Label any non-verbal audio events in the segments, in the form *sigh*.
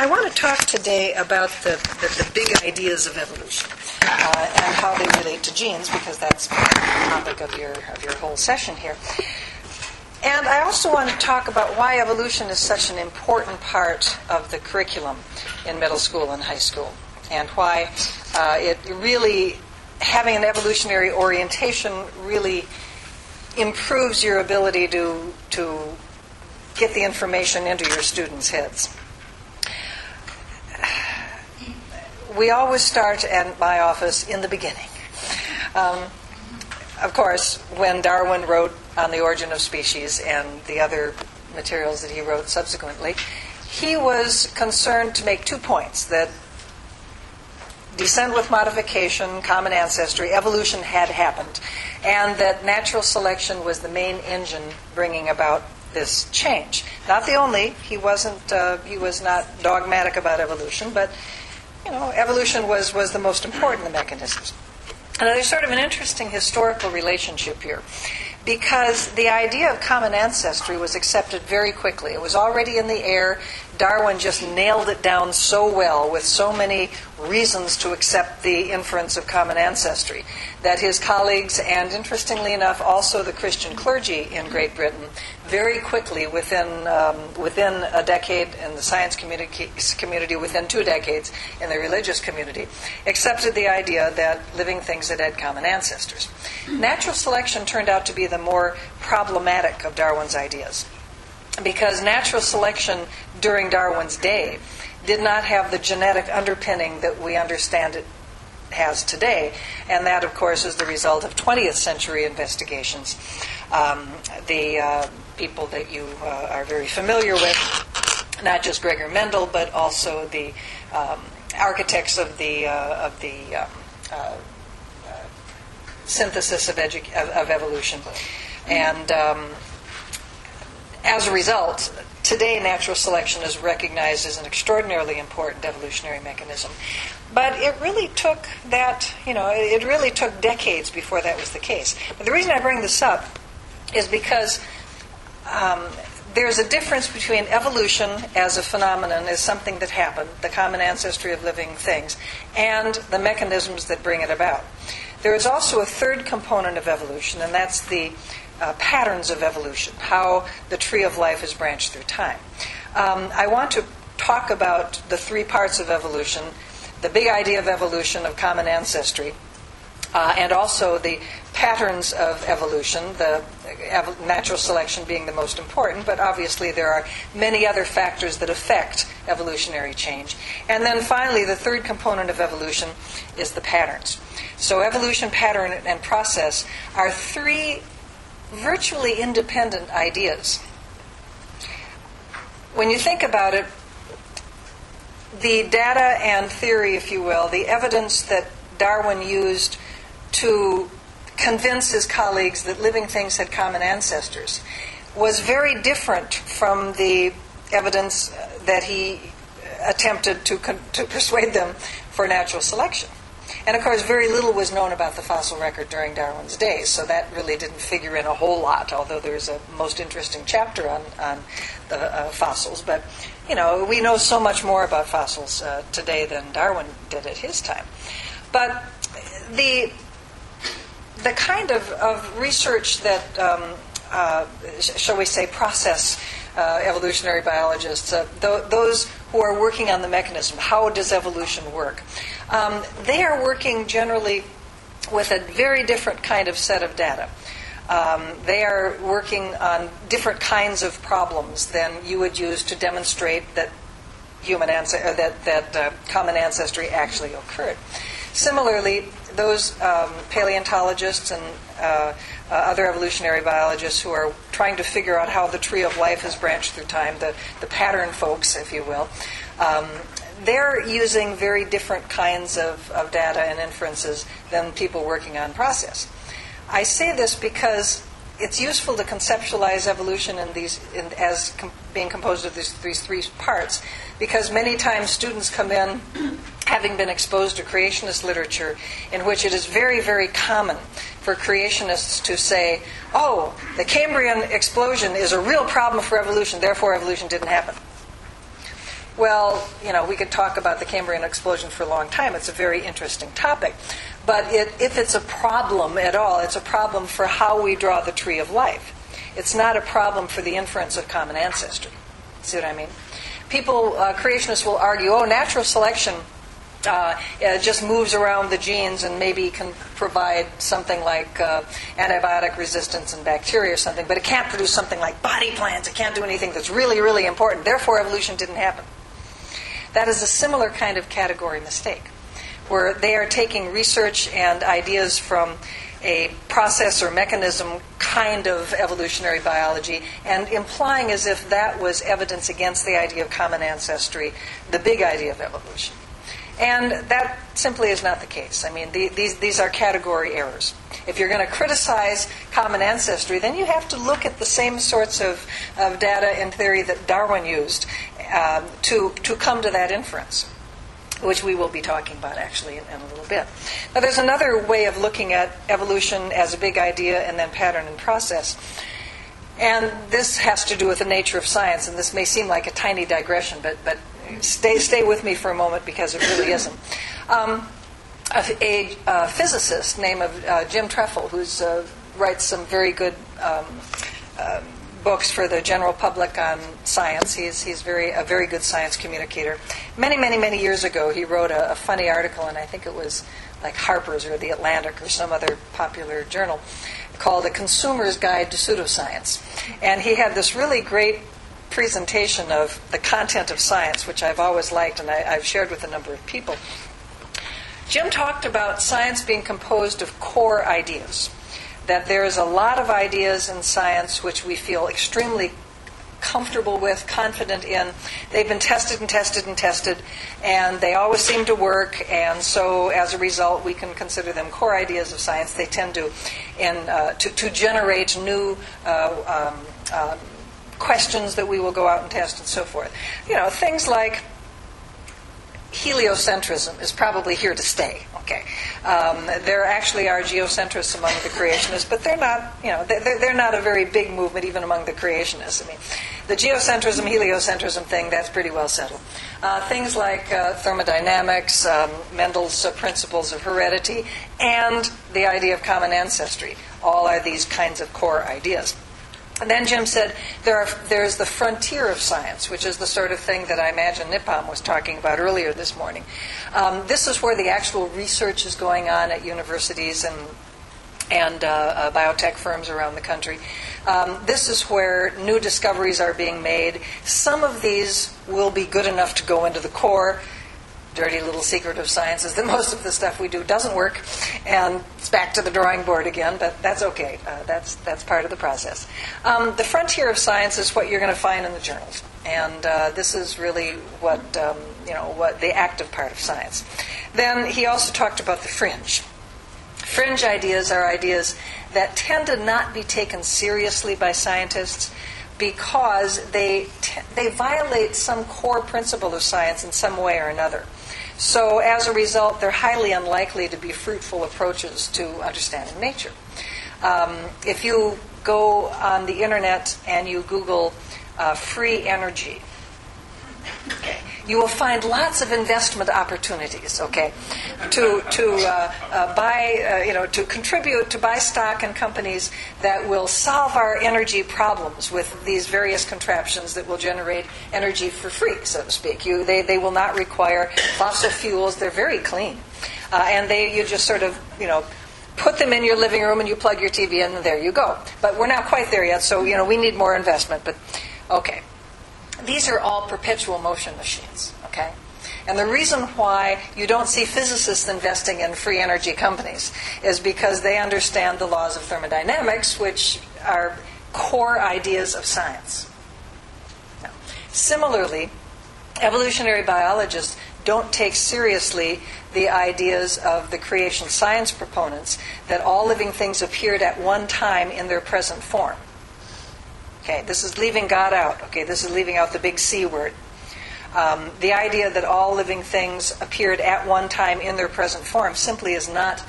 I want to talk today about the, the, the big ideas of evolution uh, and how they relate to genes, because that's the topic of your, of your whole session here. And I also want to talk about why evolution is such an important part of the curriculum in middle school and high school, and why uh, it really, having an evolutionary orientation really improves your ability to, to get the information into your students' heads. We always start at my office in the beginning. Um, of course, when Darwin wrote on the origin of species and the other materials that he wrote subsequently, he was concerned to make two points that descent with modification, common ancestry, evolution had happened, and that natural selection was the main engine bringing about this change. Not the only. He wasn't. Uh, he was not dogmatic about evolution, but you know, evolution was was the most important of the mechanisms. And there's sort of an interesting historical relationship here because the idea of common ancestry was accepted very quickly. It was already in the air. Darwin just nailed it down so well with so many reasons to accept the inference of common ancestry that his colleagues, and interestingly enough, also the Christian clergy in Great Britain, very quickly, within, um, within a decade in the science community, community, within two decades in the religious community, accepted the idea that living things had had common ancestors. Natural selection turned out to be the more problematic of Darwin's ideas because natural selection during Darwin's day did not have the genetic underpinning that we understand it has today. And that, of course, is the result of 20th century investigations. Um, the uh, people that you uh, are very familiar with, not just Gregor Mendel, but also the um, architects of the, uh, of the um, uh, uh, synthesis of, edu- of, of, evolution. And um, as a result, today natural selection is recognized as an extraordinarily important evolutionary mechanism. But it really took that, you know, it really took decades before that was the case. But the reason I bring this up is because um, there's a difference between evolution as a phenomenon, as something that happened, the common ancestry of living things, and the mechanisms that bring it about. There is also a third component of evolution, and that's the uh, patterns of evolution, how the tree of life is branched through time. Um, I want to talk about the three parts of evolution the big idea of evolution, of common ancestry, uh, and also the patterns of evolution, the ev- natural selection being the most important, but obviously there are many other factors that affect evolutionary change. And then finally, the third component of evolution is the patterns. So, evolution, pattern, and process are three virtually independent ideas. When you think about it, the data and theory, if you will, the evidence that Darwin used to convince his colleagues that living things had common ancestors was very different from the evidence that he attempted to, to persuade them for natural selection. And of course, very little was known about the fossil record during Darwin's days, so that really didn't figure in a whole lot, although there's a most interesting chapter on, on the uh, fossils. But, you know, we know so much more about fossils uh, today than Darwin did at his time. But the, the kind of, of research that, um, uh, shall we say, process uh, evolutionary biologists, uh, th- those who are working on the mechanism, how does evolution work? Um, they are working generally with a very different kind of set of data. Um, they are working on different kinds of problems than you would use to demonstrate that human ancestry, that, that uh, common ancestry actually occurred. Similarly, those um, paleontologists and uh, uh, other evolutionary biologists who are trying to figure out how the tree of life has branched through time, the, the pattern folks, if you will, um, they're using very different kinds of, of data and inferences than people working on process. I say this because it's useful to conceptualize evolution in these in, as com- being composed of these, these three parts because many times students come in having been exposed to creationist literature in which it is very very common for creationists to say oh the cambrian explosion is a real problem for evolution therefore evolution didn't happen Well, you know, we could talk about the Cambrian explosion for a long time. It's a very interesting topic. But it, if it's a problem at all, it's a problem for how we draw the tree of life. It's not a problem for the inference of common ancestry. See what I mean? People, uh, creationists will argue, oh, natural selection uh, just moves around the genes and maybe can provide something like uh, antibiotic resistance in bacteria or something, but it can't produce something like body plans. It can't do anything that's really, really important. Therefore, evolution didn't happen. That is a similar kind of category mistake, where they are taking research and ideas from a process or mechanism kind of evolutionary biology and implying as if that was evidence against the idea of common ancestry, the big idea of evolution. And that simply is not the case. I mean, the, these, these are category errors. If you're going to criticize common ancestry, then you have to look at the same sorts of, of data and theory that Darwin used um, to, to come to that inference, which we will be talking about actually in, in a little bit. Now, there's another way of looking at evolution as a big idea and then pattern and process. And this has to do with the nature of science, and this may seem like a tiny digression, but, but stay, stay with me for a moment because it really isn't. Um, a, a, a, physicist named uh, Jim Trefil, who uh, writes some very good um, uh, books for the general public on science. He's, he's very, a very good science communicator. Many, many, many years ago, he wrote a, a funny article, and I think it was like Harper's or The Atlantic or some other popular journal, called A Consumer's Guide to Pseudoscience. And he had this really great presentation of the content of science, which I've always liked and I, have shared with a number of people. Jim talked about science being composed of core ideas. That there's a lot of ideas in science which we feel extremely comfortable with, confident in. They've been tested and tested and tested, and they always seem to work. And so, as a result, we can consider them core ideas of science. They tend to, in, uh, to, to, generate new uh, um, uh, questions that we will go out and test and so forth. You know, things like heliocentrism is probably here to stay. Okay, um, there actually are geocentrists among the creationists, but they're not. You know, they're, they're not a very big movement even among the creationists. I mean, the geocentrism, heliocentrism thing that's pretty well settled. Uh, things like uh, thermodynamics, um, Mendel's uh, principles of heredity, and the idea of common ancestry. All are these kinds of core ideas. And then Jim said there are, there's the frontier of science, which is the sort of thing that I imagine Nipam was talking about earlier this morning. Um, this is where the actual research is going on at universities and and uh, uh, biotech firms around the country. Um, this is where new discoveries are being made. Some of these will be good enough to go into the core dirty little secret of science is that *laughs* most of the stuff we do doesn't work, and it's back to the drawing board again. But that's okay. Uh, that's that's part of the process. Um, the frontier of science is what you're going to find in the journals, and uh, this is really what um, you know what the active part of science. Then he also talked about the fringe. Fringe ideas are ideas that tend to not be taken seriously by scientists because they, t- they violate some core principle of science in some way or another. So, as a result, they're highly unlikely to be fruitful approaches to understanding nature. Um, if you go on the internet and you Google uh, free energy, okay, you will find lots of investment opportunities, okay, to, to uh, uh, buy, uh, you know, to contribute, to buy stock in companies that will solve our energy problems with these various contraptions that will generate energy for free, so to speak. You, they, they will not require fossil fuels. They're very clean. Uh, and they, you just sort of, you know, put them in your living room and you plug your TV in and there you go. But we're not quite there yet, so, you know, we need more investment. But, okay. These are all perpetual motion machines, okay? And the reason why you don't see physicists investing in free energy companies is because they understand the laws of thermodynamics, which are core ideas of science. Now, similarly, evolutionary biologists don't take seriously the ideas of the creation science proponents that all living things appeared at one time in their present form. Okay, this is leaving God out. Okay, this is leaving out the big C word. Um, the idea that all living things appeared at one time in their present form simply is not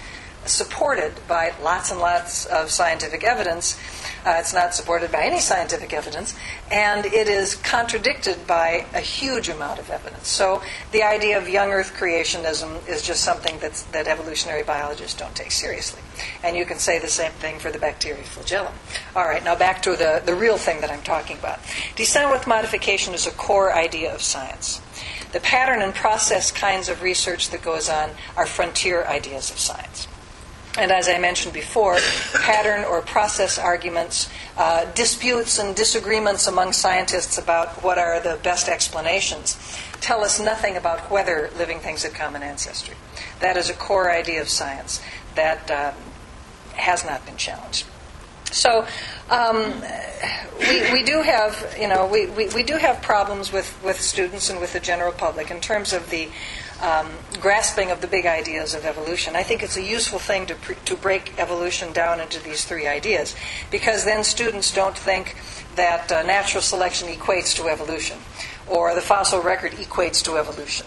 supported by lots and lots of scientific evidence. Uh, it's not supported by any scientific evidence, and it is contradicted by a huge amount of evidence. So the idea of young Earth creationism is just something that's, that evolutionary biologists don't take seriously. And you can say the same thing for the bacteria flagellum. All right, now back to the, the real thing that I'm talking about. Descent with modification is a core idea of science. The pattern and process kinds of research that goes on are frontier ideas of science. And as I mentioned before, pattern or process arguments, uh, disputes and disagreements among scientists about what are the best explanations tell us nothing about whether living things have common ancestry. That is a core idea of science that um, has not been challenged. So um, we, we do have, you know, we, we, we do have problems with, with students and with the general public in terms of the um, grasping of the big ideas of evolution. I think it's a useful thing to, pre- to break evolution down into these three ideas because then students don't think that uh, natural selection equates to evolution or the fossil record equates to evolution.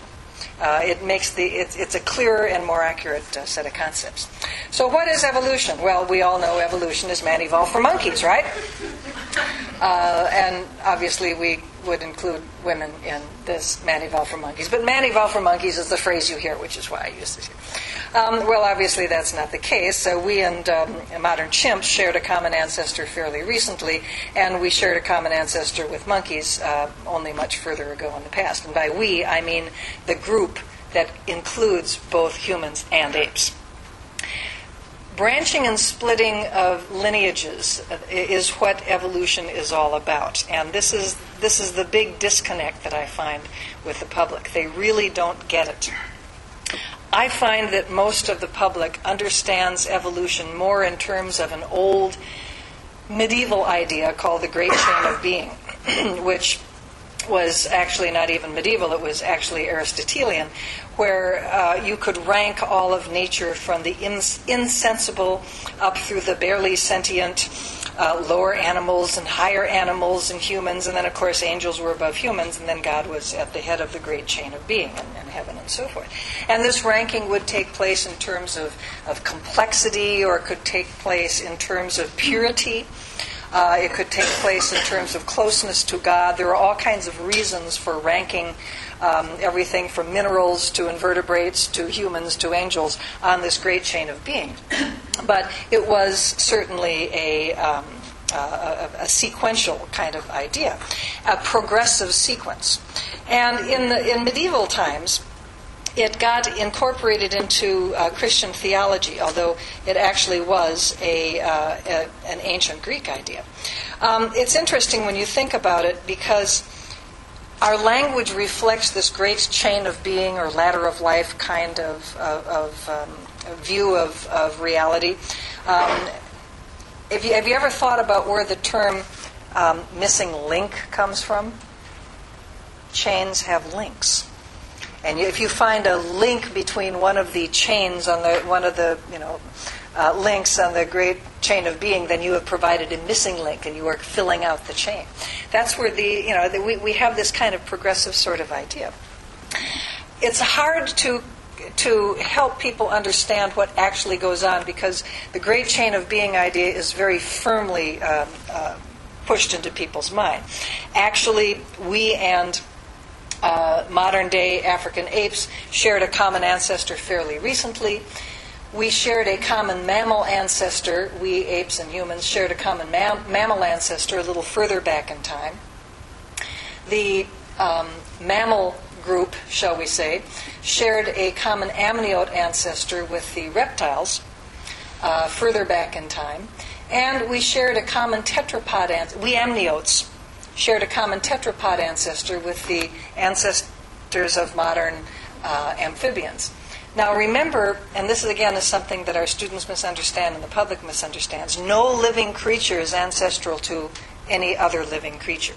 Uh, it makes the it, it's a clearer and more accurate uh, set of concepts. So, what is evolution? Well, we all know evolution is man evolved from monkeys, right? Uh, and obviously, we would include women in this man evolved from monkeys. But man evolved from monkeys is the phrase you hear, which is why I use here. Um, well, obviously, that's not the case. So we and um, modern chimps shared a common ancestor fairly recently, and we shared a common ancestor with monkeys uh, only much further ago in the past. And by we, I mean the group that includes both humans and apes branching and splitting of lineages is what evolution is all about. And this is this is the big disconnect that i find with the public. They really don't get it. I find that most of the public understands evolution more in terms of an old medieval idea called the great chain of being *clears throat* which was actually not even medieval, it was actually Aristotelian, where uh, you could rank all of nature from the ins- insensible up through the barely sentient uh, lower animals and higher animals and humans, and then, of course, angels were above humans, and then God was at the head of the great chain of being and, and heaven and so forth. And this ranking would take place in terms of, of complexity or could take place in terms of purity. Uh, it could take place in terms of closeness to God. There are all kinds of reasons for ranking um, everything from minerals to invertebrates to humans to angels on this great chain of being. *clears throat* but it was certainly a. Um, a, a, sequential kind of idea, a progressive sequence. And in, the, in medieval times, it got incorporated into uh, Christian theology, although it actually was a, uh, a an ancient Greek idea. Um, it's interesting when you think about it because our language reflects this great chain of being or ladder of life kind of, of, of um, view of, of reality. Um, have, you, have you ever thought about where the term um, missing link comes from? Chains have links. And if you find a link between one of the chains on the one of the you know uh, links on the great chain of being, then you have provided a missing link, and you are filling out the chain. That's where the you know the, we we have this kind of progressive sort of idea. It's hard to to help people understand what actually goes on because the great chain of being idea is very firmly um, uh, pushed into people's mind. Actually, we and uh, modern day African apes shared a common ancestor fairly recently. We shared a common mammal ancestor, we apes and humans shared a common mam- mammal ancestor a little further back in time. The um, mammal group, shall we say, shared a common amniote ancestor with the reptiles uh, further back in time. And we shared a common tetrapod. We amniotes shared a common tetrapod ancestor with the ancestors of modern uh, amphibians. Now remember, and this is again is something that our students misunderstand and the public misunderstands, no living creature is ancestral to any other living creature.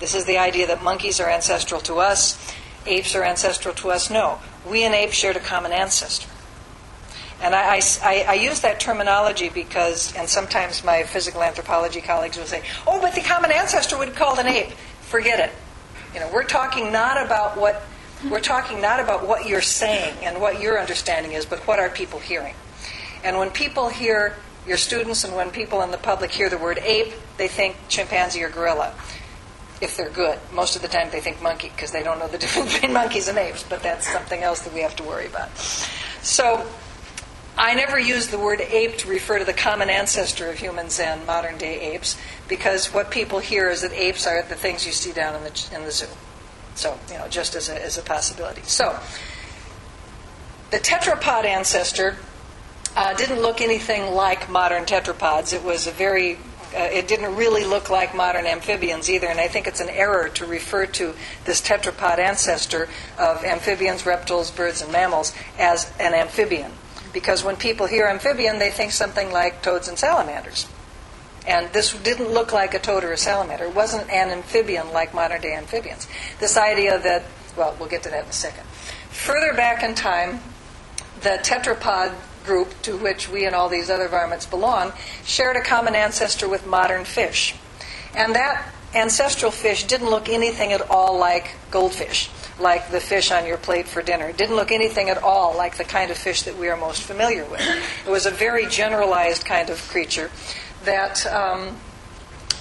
This is the idea that monkeys are ancestral to us, apes are ancestral to us. No, we and apes shared a common ancestor. And I, I, I, use that terminology because, and sometimes my physical anthropology colleagues will say, oh, but the common ancestor would call an ape. Forget it. You know, we're talking not about what we're talking not about what you're saying and what your understanding is, but what are people hearing. And when people hear your students and when people in the public hear the word ape, they think chimpanzee or gorilla. If they're good, most of the time they think monkey because they don't know the *laughs* difference between monkeys and apes. But that's something else that we have to worry about. So I never use the word ape to refer to the common ancestor of humans and modern day apes because what people hear is that apes are the things you see down in the, in the zoo. So, you know, just as a, as a possibility. So, the tetrapod ancestor uh, didn't look anything like modern tetrapods. It was a very uh, it didn't really look like modern amphibians either, and I think it's an error to refer to this tetrapod ancestor of amphibians, reptiles, birds, and mammals as an amphibian. Because when people hear amphibian, they think something like toads and salamanders. And this didn't look like a toad or a salamander. It wasn't an amphibian like modern day amphibians. This idea that, well, we'll get to that in a second. Further back in time, the tetrapod group to which we and all these other varmints belong shared a common ancestor with modern fish. And that ancestral fish didn't look anything at all like goldfish, like the fish on your plate for dinner. It didn't look anything at all like the kind of fish that we are most familiar with. It was a very generalized kind of creature that um,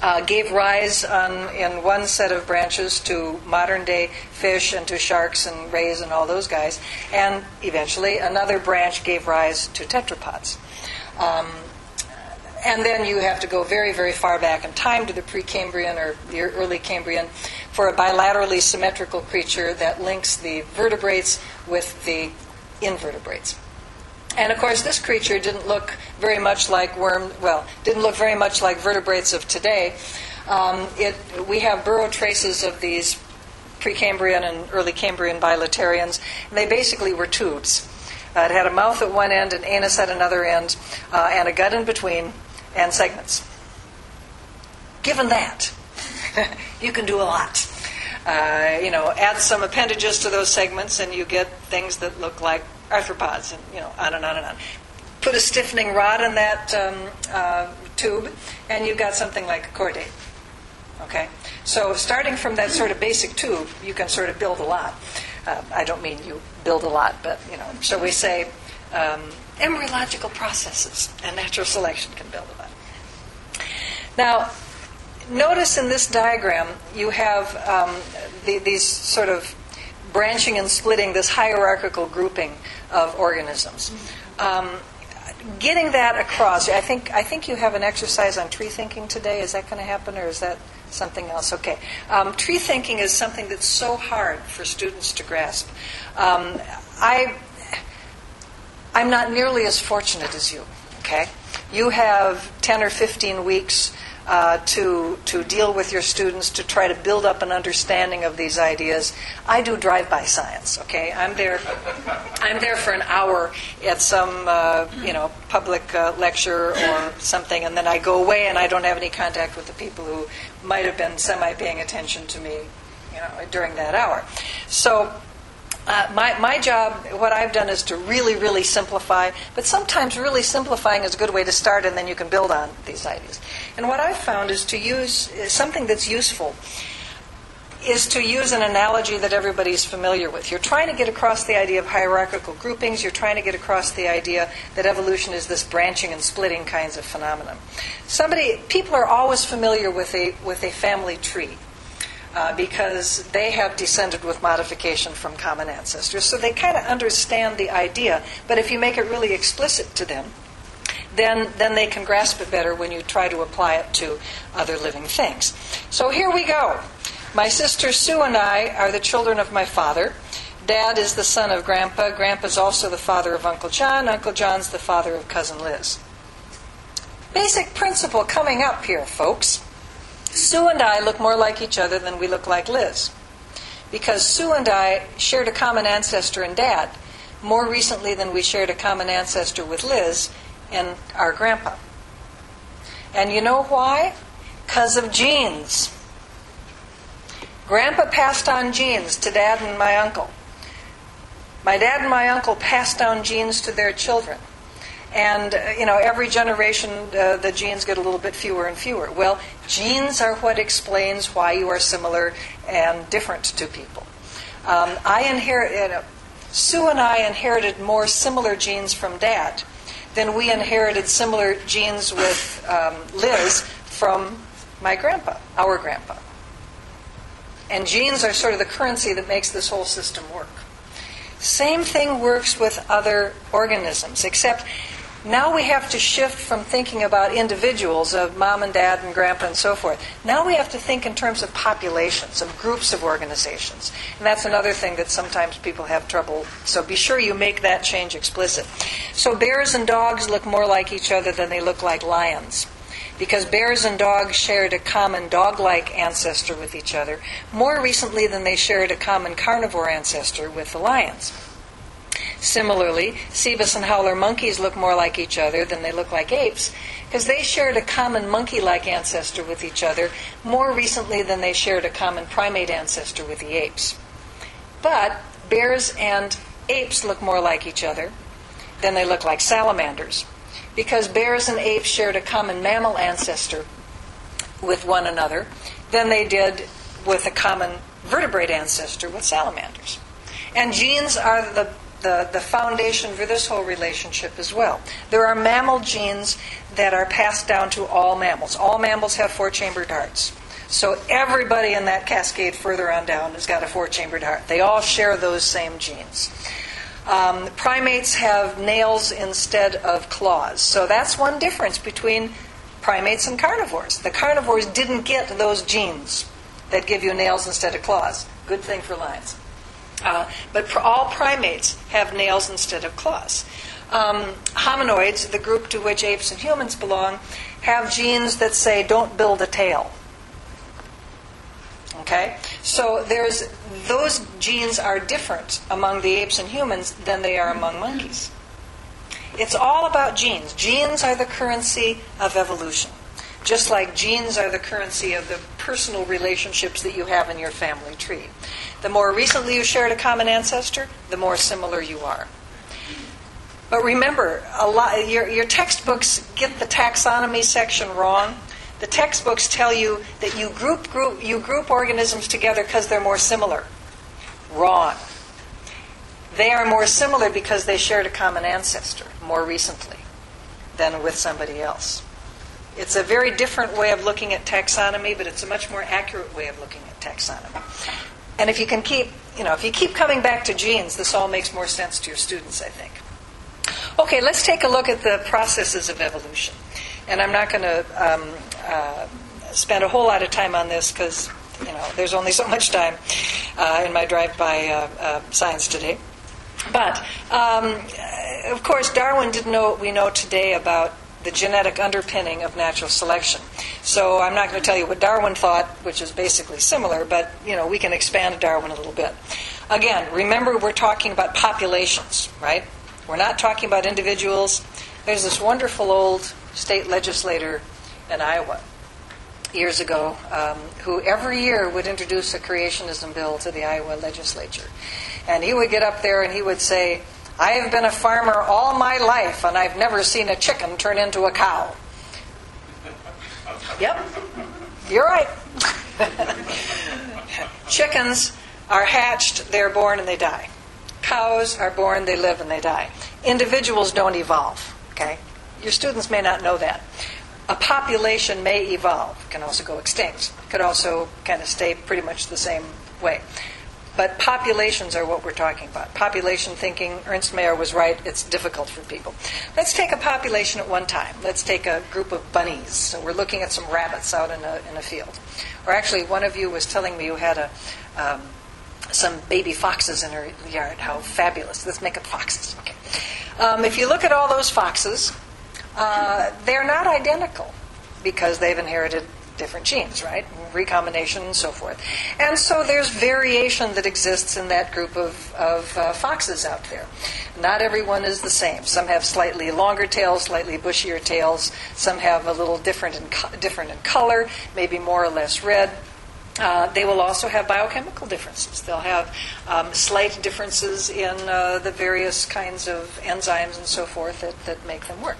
uh, gave rise on, in one set of branches to modern day fish and to sharks and rays and all those guys. And eventually, another branch gave rise to tetrapods. Um, and then you have to go very, very far back in time to the Precambrian or the early Cambrian for a bilaterally symmetrical creature that links the vertebrates with the invertebrates. And of course, this creature didn't look very much like worm. Well, didn't look very much like vertebrates of today. Um, it, we have burrow traces of these Precambrian and early Cambrian bilaterians. And they basically were tubes. Uh, it had a mouth at one end, an anus at another end, uh, and a gut in between, and segments. Given that, *laughs* you can do a lot. Uh, you know, add some appendages to those segments, and you get things that look like arthropods, and you know, on and on and on. Put a stiffening rod in that um, uh, tube, and you've got something like a chordate. Okay, so starting from that sort of basic tube, you can sort of build a lot. Uh, I don't mean you build a lot, but you know, shall we say, um, embryological processes and natural selection can build a lot. Now, notice in this diagram you have um, the, these sort of branching and splitting, this hierarchical grouping of organisms. Um, getting that across, I think, I think you have an exercise on tree thinking today. Is that going to happen, or is that something else? Okay. Um, tree thinking is something that's so hard for students to grasp. Um, I, I'm not nearly as fortunate as you. Okay, you have 10 or 15 weeks uh, to to deal with your students to try to build up an understanding of these ideas. I do drive-by science. Okay, I'm there. I'm there for an hour at some uh, you know public uh, lecture or something, and then I go away and I don't have any contact with the people who might have been semi paying attention to me, you know, during that hour. So uh, my, my job, what I've done is to really, really simplify, but sometimes really simplifying is a good way to start and then you can build on these ideas. And what I've found is to use something that's useful is to use an analogy that everybody's familiar with. You're trying to get across the idea of hierarchical groupings, you're trying to get across the idea that evolution is this branching and splitting kinds of phenomenon. Somebody, people are always familiar with a, with a family tree uh, because they have descended with modification from common ancestors. So they kind of understand the idea, but if you make it really explicit to them, then, then they can grasp it better when you try to apply it to other living things. So here we go. My sister Sue and I are the children of my father. Dad is the son of Grandpa. Grandpa's also the father of Uncle John. Uncle John's the father of Cousin Liz. Basic principle coming up here, folks. Sue and I look more like each other than we look like Liz. Because Sue and I shared a common ancestor in Dad more recently than we shared a common ancestor with Liz and our grandpa. And you know why? Because of genes. Grandpa passed on genes to Dad and my uncle. My dad and my uncle passed down genes to their children. And, uh, you know, every generation uh, the genes get a little bit fewer and fewer. Well, genes are what explains why you are similar and different to people. Um, I inherit, know, Sue and I inherited more similar genes from dad than we inherited similar genes with um, Liz from my grandpa, our grandpa. And genes are sort of the currency that makes this whole system work. Same thing works with other organisms, except now we have to shift from thinking about individuals of mom and dad and grandpa and so forth. Now we have to think in terms of populations, of groups of organizations. And that's another thing that sometimes people have trouble. So be sure you make that change explicit. So bears and dogs look more like each other than they look like lions. Because bears and dogs shared a common dog like ancestor with each other more recently than they shared a common carnivore ancestor with the lions. Similarly, Cebus and howler monkeys look more like each other than they look like apes because they shared a common monkey like ancestor with each other more recently than they shared a common primate ancestor with the apes. But bears and apes look more like each other than they look like salamanders because bears and apes shared a common mammal ancestor with one another than they did with a common vertebrate ancestor with salamanders. And genes are the the, the foundation for this whole relationship as well. There are mammal genes that are passed down to all mammals. All mammals have four chambered hearts. So everybody in that cascade further on down has got a four chambered heart. They all share those same genes. Um, primates have nails instead of claws. So that's one difference between primates and carnivores. The carnivores didn't get those genes that give you nails instead of claws. Good thing for lions. Uh, but all primates have nails instead of claws. Um, hominoids, the group to which apes and humans belong, have genes that say don't build a tail. Okay? So there's those genes are different among the apes and humans than they are among monkeys. It's all about genes. Genes are the currency of evolution. Just like genes are the currency of the personal relationships that you have in your family tree. The more recently you shared a common ancestor, the more similar you are. But remember, a lot, your, your textbooks get the taxonomy section wrong. The textbooks tell you that you group, group, you group organisms together because they're more similar. Wrong. They are more similar because they shared a common ancestor more recently than with somebody else. It's a very different way of looking at taxonomy, but it's a much more accurate way of looking at taxonomy. And if you can keep, you know, if you keep coming back to genes, this all makes more sense to your students, I think. Okay, let's take a look at the processes of evolution. And I'm not going to um, uh, spend a whole lot of time on this because, you know, there's only so much time uh, in my drive-by uh, uh science today. But, um, of course, Darwin didn't know what we know today about the genetic underpinning of natural selection. So I'm not going to tell you what Darwin thought, which is basically similar, but you know we can expand Darwin a little bit. Again, remember we're talking about populations, right? We're not talking about individuals. There's this wonderful old state legislator in Iowa years ago um, who every year would introduce a creationism bill to the Iowa legislature. And he would get up there and he would say, I have been a farmer all my life, and I've never seen a chicken turn into a cow. Yep, you're right. Chickens are hatched, they're born, and they die. Cows are born, they live, and they die. Individuals don't evolve, okay? Your students may not know that. A population may evolve, can also go extinct, could also kind of stay pretty much the same way. But populations are what we're talking about. Population thinking, Ernst Mayr was right, it's difficult for people. Let's take a population at one time. Let's take a group of bunnies. So we're looking at some rabbits out in a, in a field. Or actually, one of you was telling me you had a, um, some baby foxes in her yard. How fabulous. Let's make up foxes. Okay. Um, if you look at all those foxes, uh, they're not identical because they've inherited different genes, right? Recombination and so forth. And so there's variation that exists in that group of, of uh, foxes out there. Not everyone is the same. Some have slightly longer tails, slightly bushier tails. Some have a little different in, co- different in color, maybe more or less red. Uh, they will also have biochemical differences. They'll have um, slight differences in uh, the various kinds of enzymes and so forth that, that make them work.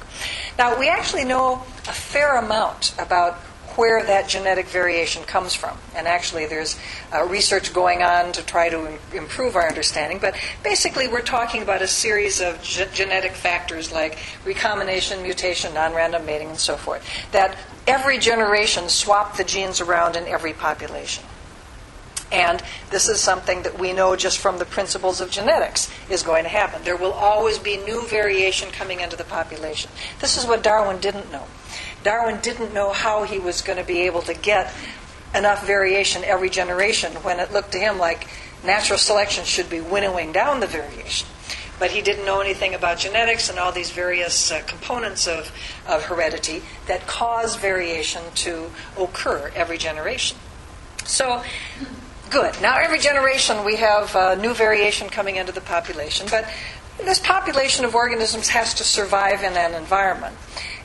Now, we actually know a fair amount about where that genetic variation comes from. And actually, there's uh, research going on to try to im- improve our understanding. But basically, we're talking about a series of ge- genetic factors like recombination, mutation, non random mating, and so forth, that every generation swap the genes around in every population. And this is something that we know just from the principles of genetics is going to happen. There will always be new variation coming into the population. This is what Darwin didn't know. Darwin didn't know how he was going to be able to get enough variation every generation when it looked to him like natural selection should be winnowing down the variation. But he didn't know anything about genetics and all these various uh, components of, of heredity that cause variation to occur every generation. So, good. Now, every generation we have uh, new variation coming into the population, but this population of organisms has to survive in an environment.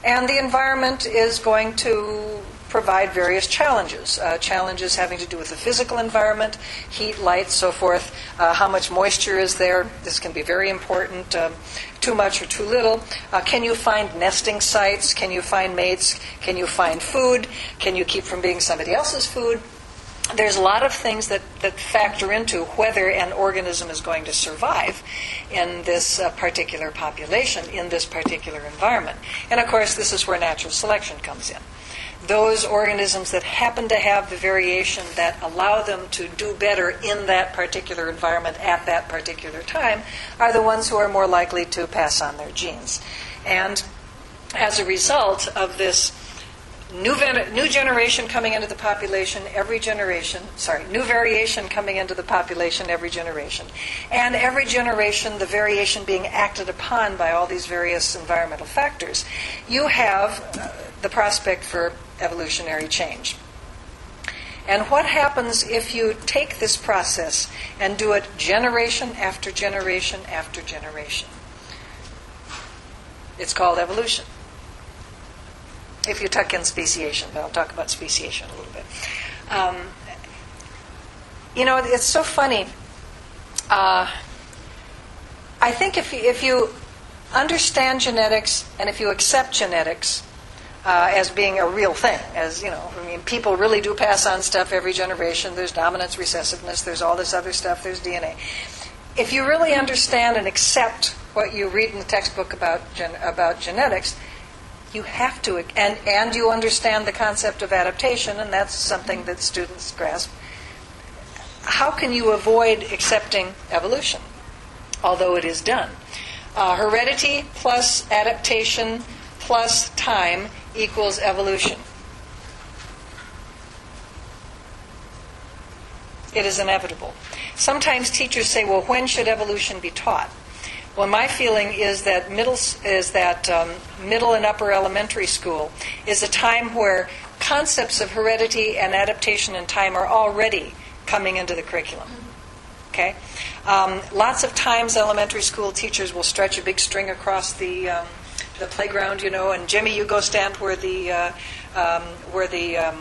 And the environment is going to provide various challenges. Uh, challenges having to do with the physical environment, heat, light, so forth, uh, how much moisture is there. This can be very important. Um, too much or too little. Uh, can you find nesting sites? Can you find mates? Can you find food? Can you keep from being somebody else's food? There's a lot of things that, that factor into whether an organism is going to survive in this uh, particular population, in this particular environment. And of course, this is where natural selection comes in. Those organisms that happen to have the variation that allow them to do better in that particular environment at that particular time are the ones who are more likely to pass on their genes. And as a result of this new, new generation coming into the population every generation, sorry, new variation coming into the population every generation. And every generation, the variation being acted upon by all these various environmental factors, you have uh, the prospect for evolutionary change. And what happens if you take this process and do it generation after generation after generation? It's called evolution if you tuck in speciation, but I'll talk about speciation a little bit. Um, you know, it's so funny. Uh, I think if you, if you understand genetics and if you accept genetics uh, as being a real thing, as you know, I mean, people really do pass on stuff every generation. There's dominance, recessiveness. There's all this other stuff. There's DNA. If you really understand and accept what you read in the textbook about gen- about genetics, you have to, and, and you understand the concept of adaptation, and that's something that students grasp. How can you avoid accepting evolution, although it is done? Uh, heredity plus adaptation plus time equals evolution. It is inevitable. Sometimes teachers say, well, when should evolution be taught? Well, my feeling is that middle is that um, middle and upper elementary school is a time where concepts of heredity and adaptation and time are already coming into the curriculum. Okay, um, lots of times elementary school teachers will stretch a big string across the um, the playground, you know, and Jimmy, you go stand where the uh, um, where the um,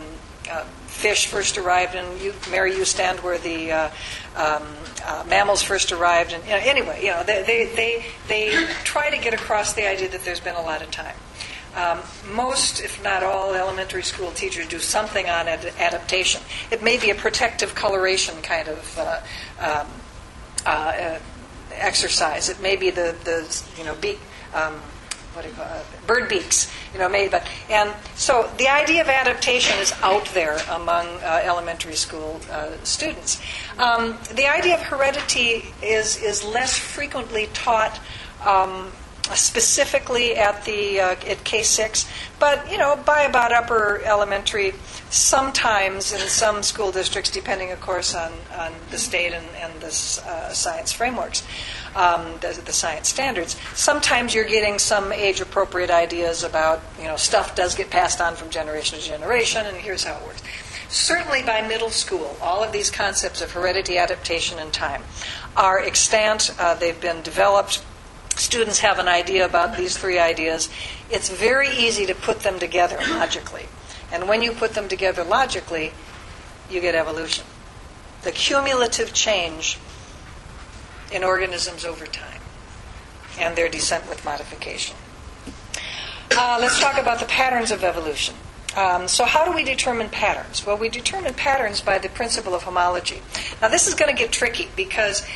uh, fish first arrived, and you, Mary, you stand where the uh, um, uh, mammals first arrived. And you know, anyway, you know, they, they, they, they try to get across the idea that there's been a lot of time. Um, most, if not all, elementary school teachers do something on ad- adaptation. It may be a protective coloration kind of uh, um, uh, uh exercise. It may be the, the you know, be, um, what do you call it? bird beaks, you know, made. But and so the idea of adaptation is out there among uh, elementary school uh, students. Um, the idea of heredity is is less frequently taught. Um, specifically at the uh, at K6, but you know by about upper elementary, sometimes in some school districts, depending of course on, on the state and, and the uh, science frameworks um, the, the, science standards. Sometimes you're getting some age appropriate ideas about, you know, stuff does get passed on from generation to generation, and here's how it works. Certainly by middle school, all of these concepts of heredity, adaptation, and time are extant. Uh, they've been developed. Students have an idea about these three ideas. It's very easy to put them together logically. And when you put them together logically, you get evolution. The cumulative change in organisms over time and their descent with modification. Uh, let's talk about the patterns of evolution. Um, so, how do we determine patterns? Well, we determine patterns by the principle of homology. Now, this is going to get tricky because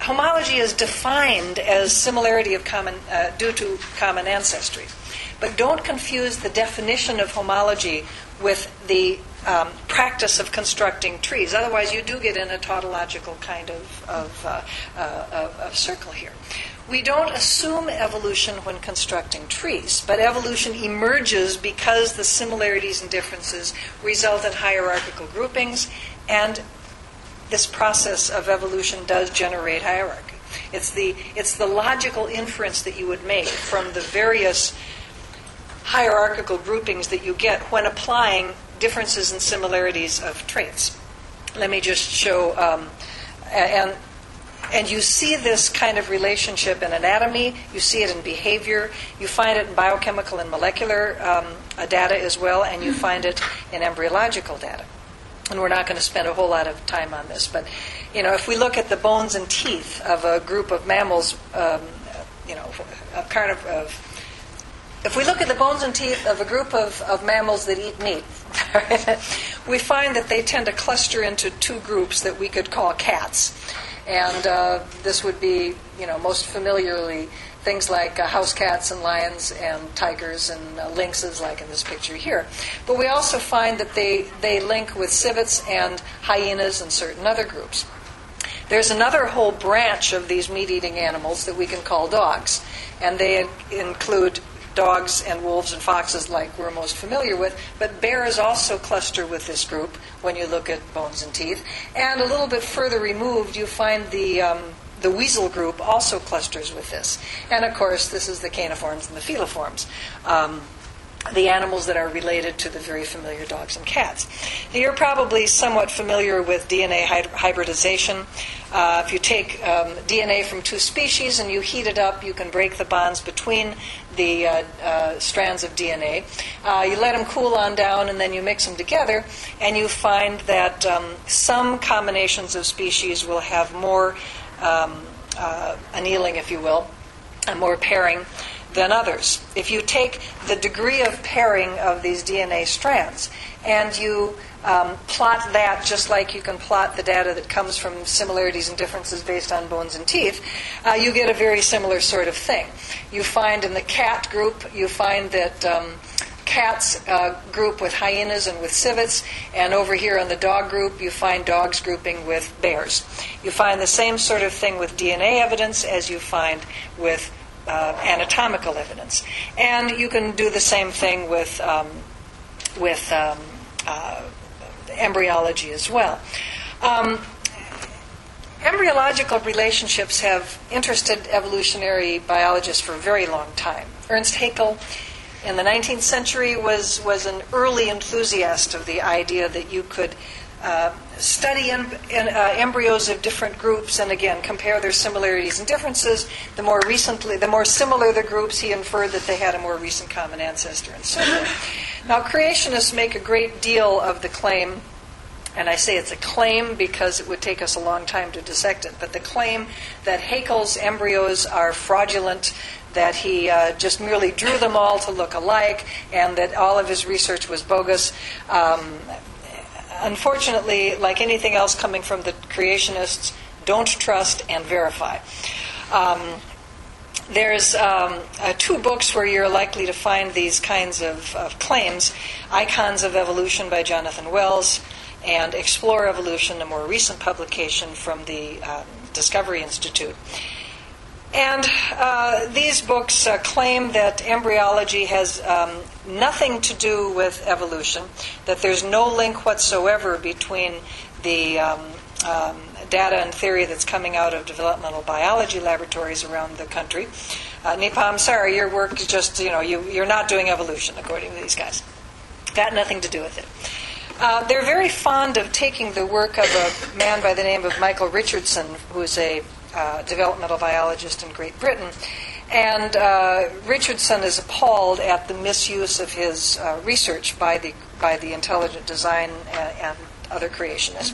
homology is defined as similarity of common uh, due to common ancestry. But don't confuse the definition of homology with the um, practice of constructing trees. Otherwise, you do get in a tautological kind of, of, uh, uh, of circle here. We don't assume evolution when constructing trees, but evolution emerges because the similarities and differences result in hierarchical groupings, and this process of evolution does generate hierarchy. It's the, it's the logical inference that you would make from the various hierarchical groupings that you get when applying differences and similarities of traits. Let me just show, um, and and you see this kind of relationship in anatomy, you see it in behavior, you find it in biochemical and molecular um, data as well, and you find it in embryological data. And we're not going to spend a whole lot of time on this, but you know, if we look at the bones and teeth of a group of mammals, um, you know, a kind of, of if we look at the bones and teeth of a group of, of mammals that eat meat, *laughs* we find that they tend to cluster into two groups that we could call cats. And uh, this would be, you know, most familiarly things like uh, house cats and lions and tigers and uh, lynxes, like in this picture here. But we also find that they, they link with civets and hyenas and certain other groups. There's another whole branch of these meat eating animals that we can call dogs, and they include dogs and wolves and foxes like we're most familiar with, but bears also cluster with this group when you look at bones and teeth. And a little bit further removed, you find the um, the weasel group also clusters with this. And of course, this is the caniforms and the feliforms. Um, the animals that are related to the very familiar dogs and cats. Now, you're probably somewhat familiar with DNA hybridization. Uh, if you take um, DNA from two species and you heat it up, you can break the bonds between the uh, uh, strands of DNA. Uh, you let them cool on down and then you mix them together, and you find that um, some combinations of species will have more um, uh, annealing, if you will, and more pairing than others. If you take the degree of pairing of these DNA strands and you um, plot that just like you can plot the data that comes from similarities and differences based on bones and teeth, uh, you get a very similar sort of thing. You find in the cat group, you find that. Um, cats uh, group with hyenas and with civets, and over here in the dog group, you find dogs grouping with bears. You find the same sort of thing with DNA evidence as you find with uh, anatomical evidence. And you can do the same thing with, um, with um, uh, embryology as well. Um, embryological relationships have interested evolutionary biologists for a very long time. Ernst Haeckel in the 19th century was, was an early enthusiast of the idea that you could uh, study in, uh, embryos of different groups and again compare their similarities and differences. The more recently, the more similar the groups, he inferred that they had a more recent common ancestor and so forth. Now, creationists make a great deal of the claim, and I say it's a claim because it would take us a long time to dissect it, but the claim that Haeckel's embryos are fraudulent, that he uh, just merely drew them all to look alike, and that all of his research was bogus. Um, unfortunately, like anything else coming from the creationists, don't trust and verify. Um, there's um, uh, two books where you're likely to find these kinds of, of, claims Icons of Evolution by Jonathan Wells, and Explore Evolution, a more recent publication from the um, Discovery Institute. And uh, these books uh, claim that embryology has um, nothing to do with evolution, that there's no link whatsoever between the um, um, data and theory that's coming out of developmental biology laboratories around the country. Uh, sorry, your work is just, you know, you, you're not doing evolution according to these guys. Got nothing to do with it. Uh, they're very fond of taking the work of a man by the name of Michael Richardson, who's a uh, developmental biologist in Great Britain. And uh, Richardson is appalled at the misuse of his uh, research by the by the intelligent design and, and other creationists.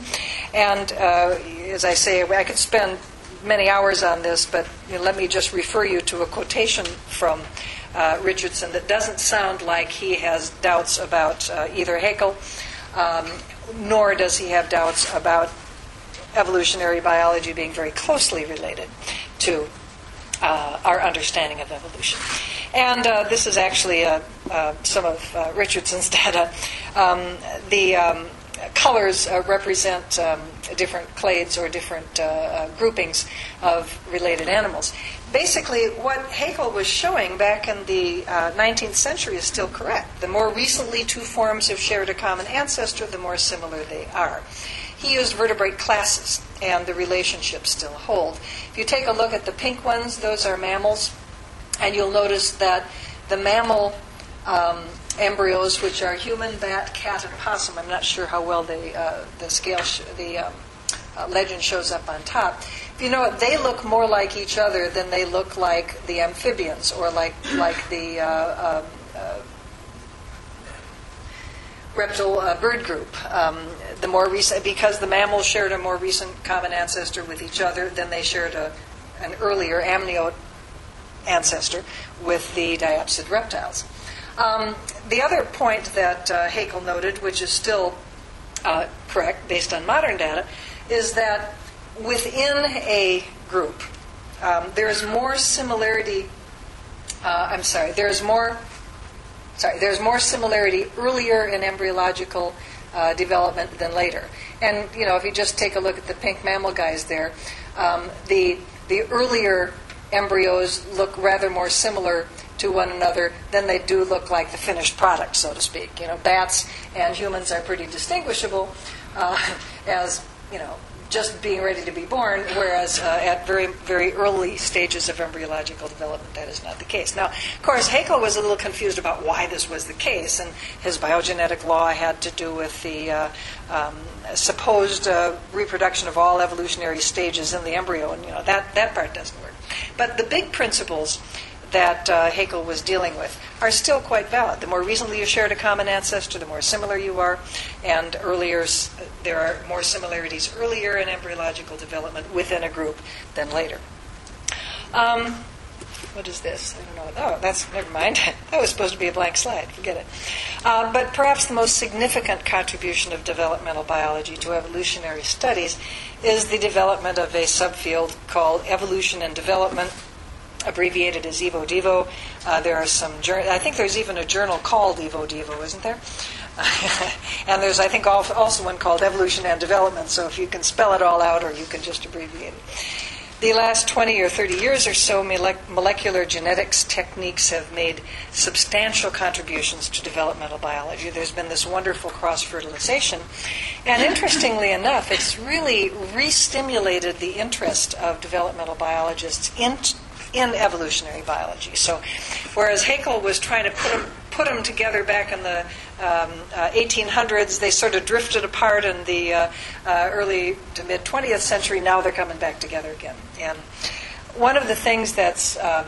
And uh, as I say, I could spend many hours on this, but you know, let me just refer you to a quotation from uh, Richardson that doesn't sound like he has doubts about uh, either Haeckel, um, nor does he have doubts about evolutionary biology being very closely related to uh, our understanding of evolution. And uh, this is actually uh, uh some of uh, Richardson's *laughs* data. Um, the um, colors uh, represent um, different clades or different groupings of related animals. Basically, what Haeckel was showing back in the 19th century is still correct. The more recently two forms have shared a common ancestor, the more similar they are. He used vertebrate classes, and the relationships still hold. If you take a look at the pink ones, those are mammals, and you'll notice that the mammal um, embryos, which are human, bat, cat, and possum, I'm not sure how well they, uh, the scale, sh- the um, uh, legend shows up on top. If you know what, they look more like each other than they look like the amphibians or like like the uh, um, uh reptile uh, bird group. Um, the more recent, because the mammals shared a more recent common ancestor with each other than they shared a, an earlier amniote ancestor with the diapsid reptiles. Um, the other point that uh, Haeckel noted, which is still uh, correct based on modern data, is that within a group, um, there is more similarity. Uh, I'm sorry, there is more sorry, there's more similarity earlier in embryological uh, development than later. And you know, if you just take a look at the pink mammal guys there, um, the the earlier embryos look rather more similar to one another than they do look like the finished product, so to speak. You know, bats and humans are pretty distinguishable, uh, *laughs* as you know, just being ready to be born, whereas uh, at very, very early stages of embryological development, that is not the case. Now, of course, Haeckel was a little confused about why this was the case, and his biogenetic law had to do with the uh, um, supposed uh, reproduction of all evolutionary stages in the embryo, and you know that, that part doesn't work. But the big principles that uh, Haeckel was dealing with are still quite valid. The more recently you shared a common ancestor, the more similar you are, and earlier there are more similarities earlier in embryological development within a group than later. Um, what is this? I don't know. Oh, that's never mind. *laughs* that was supposed to be a blank slide. Forget it. Uh, but perhaps the most significant contribution of developmental biology to evolutionary studies is the development of a subfield called evolution and development abbreviated as Evo Devo. Uh, there are some, I think there's even a journal called Evo Devo, isn't there? *laughs* and there's, I think, also one called Evolution and Development. So if you can spell it all out, or you can just abbreviate it. The last 20 or 30 years or so, molecular genetics techniques have made substantial contributions to developmental biology. There's been this wonderful cross fertilization. And interestingly enough, it's really re stimulated the interest of developmental biologists in in evolutionary biology. So, whereas Haeckel was trying to put them, put them together back in the um, uh, 1800s, they sort of drifted apart in the uh, uh, early to mid 20th century. Now they're coming back together again. And one of the things that's um,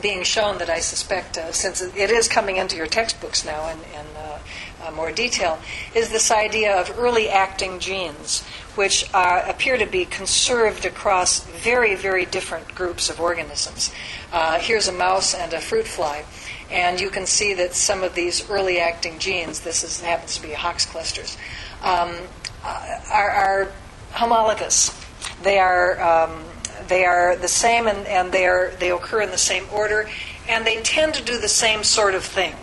being shown that I suspect, uh, since it is coming into your textbooks now in, in uh, uh, more detail, is this idea of early acting genes, which uh, appear to be conserved across very, very different groups of organisms. Uh, here's a mouse and a fruit fly, and you can see that some of these early acting genes, this is, happens to be Hox clusters, um, uh, are, are, homologous. They are, um, they are the same and, and they, are, they occur in the same order, and they tend to do the same sort of thing.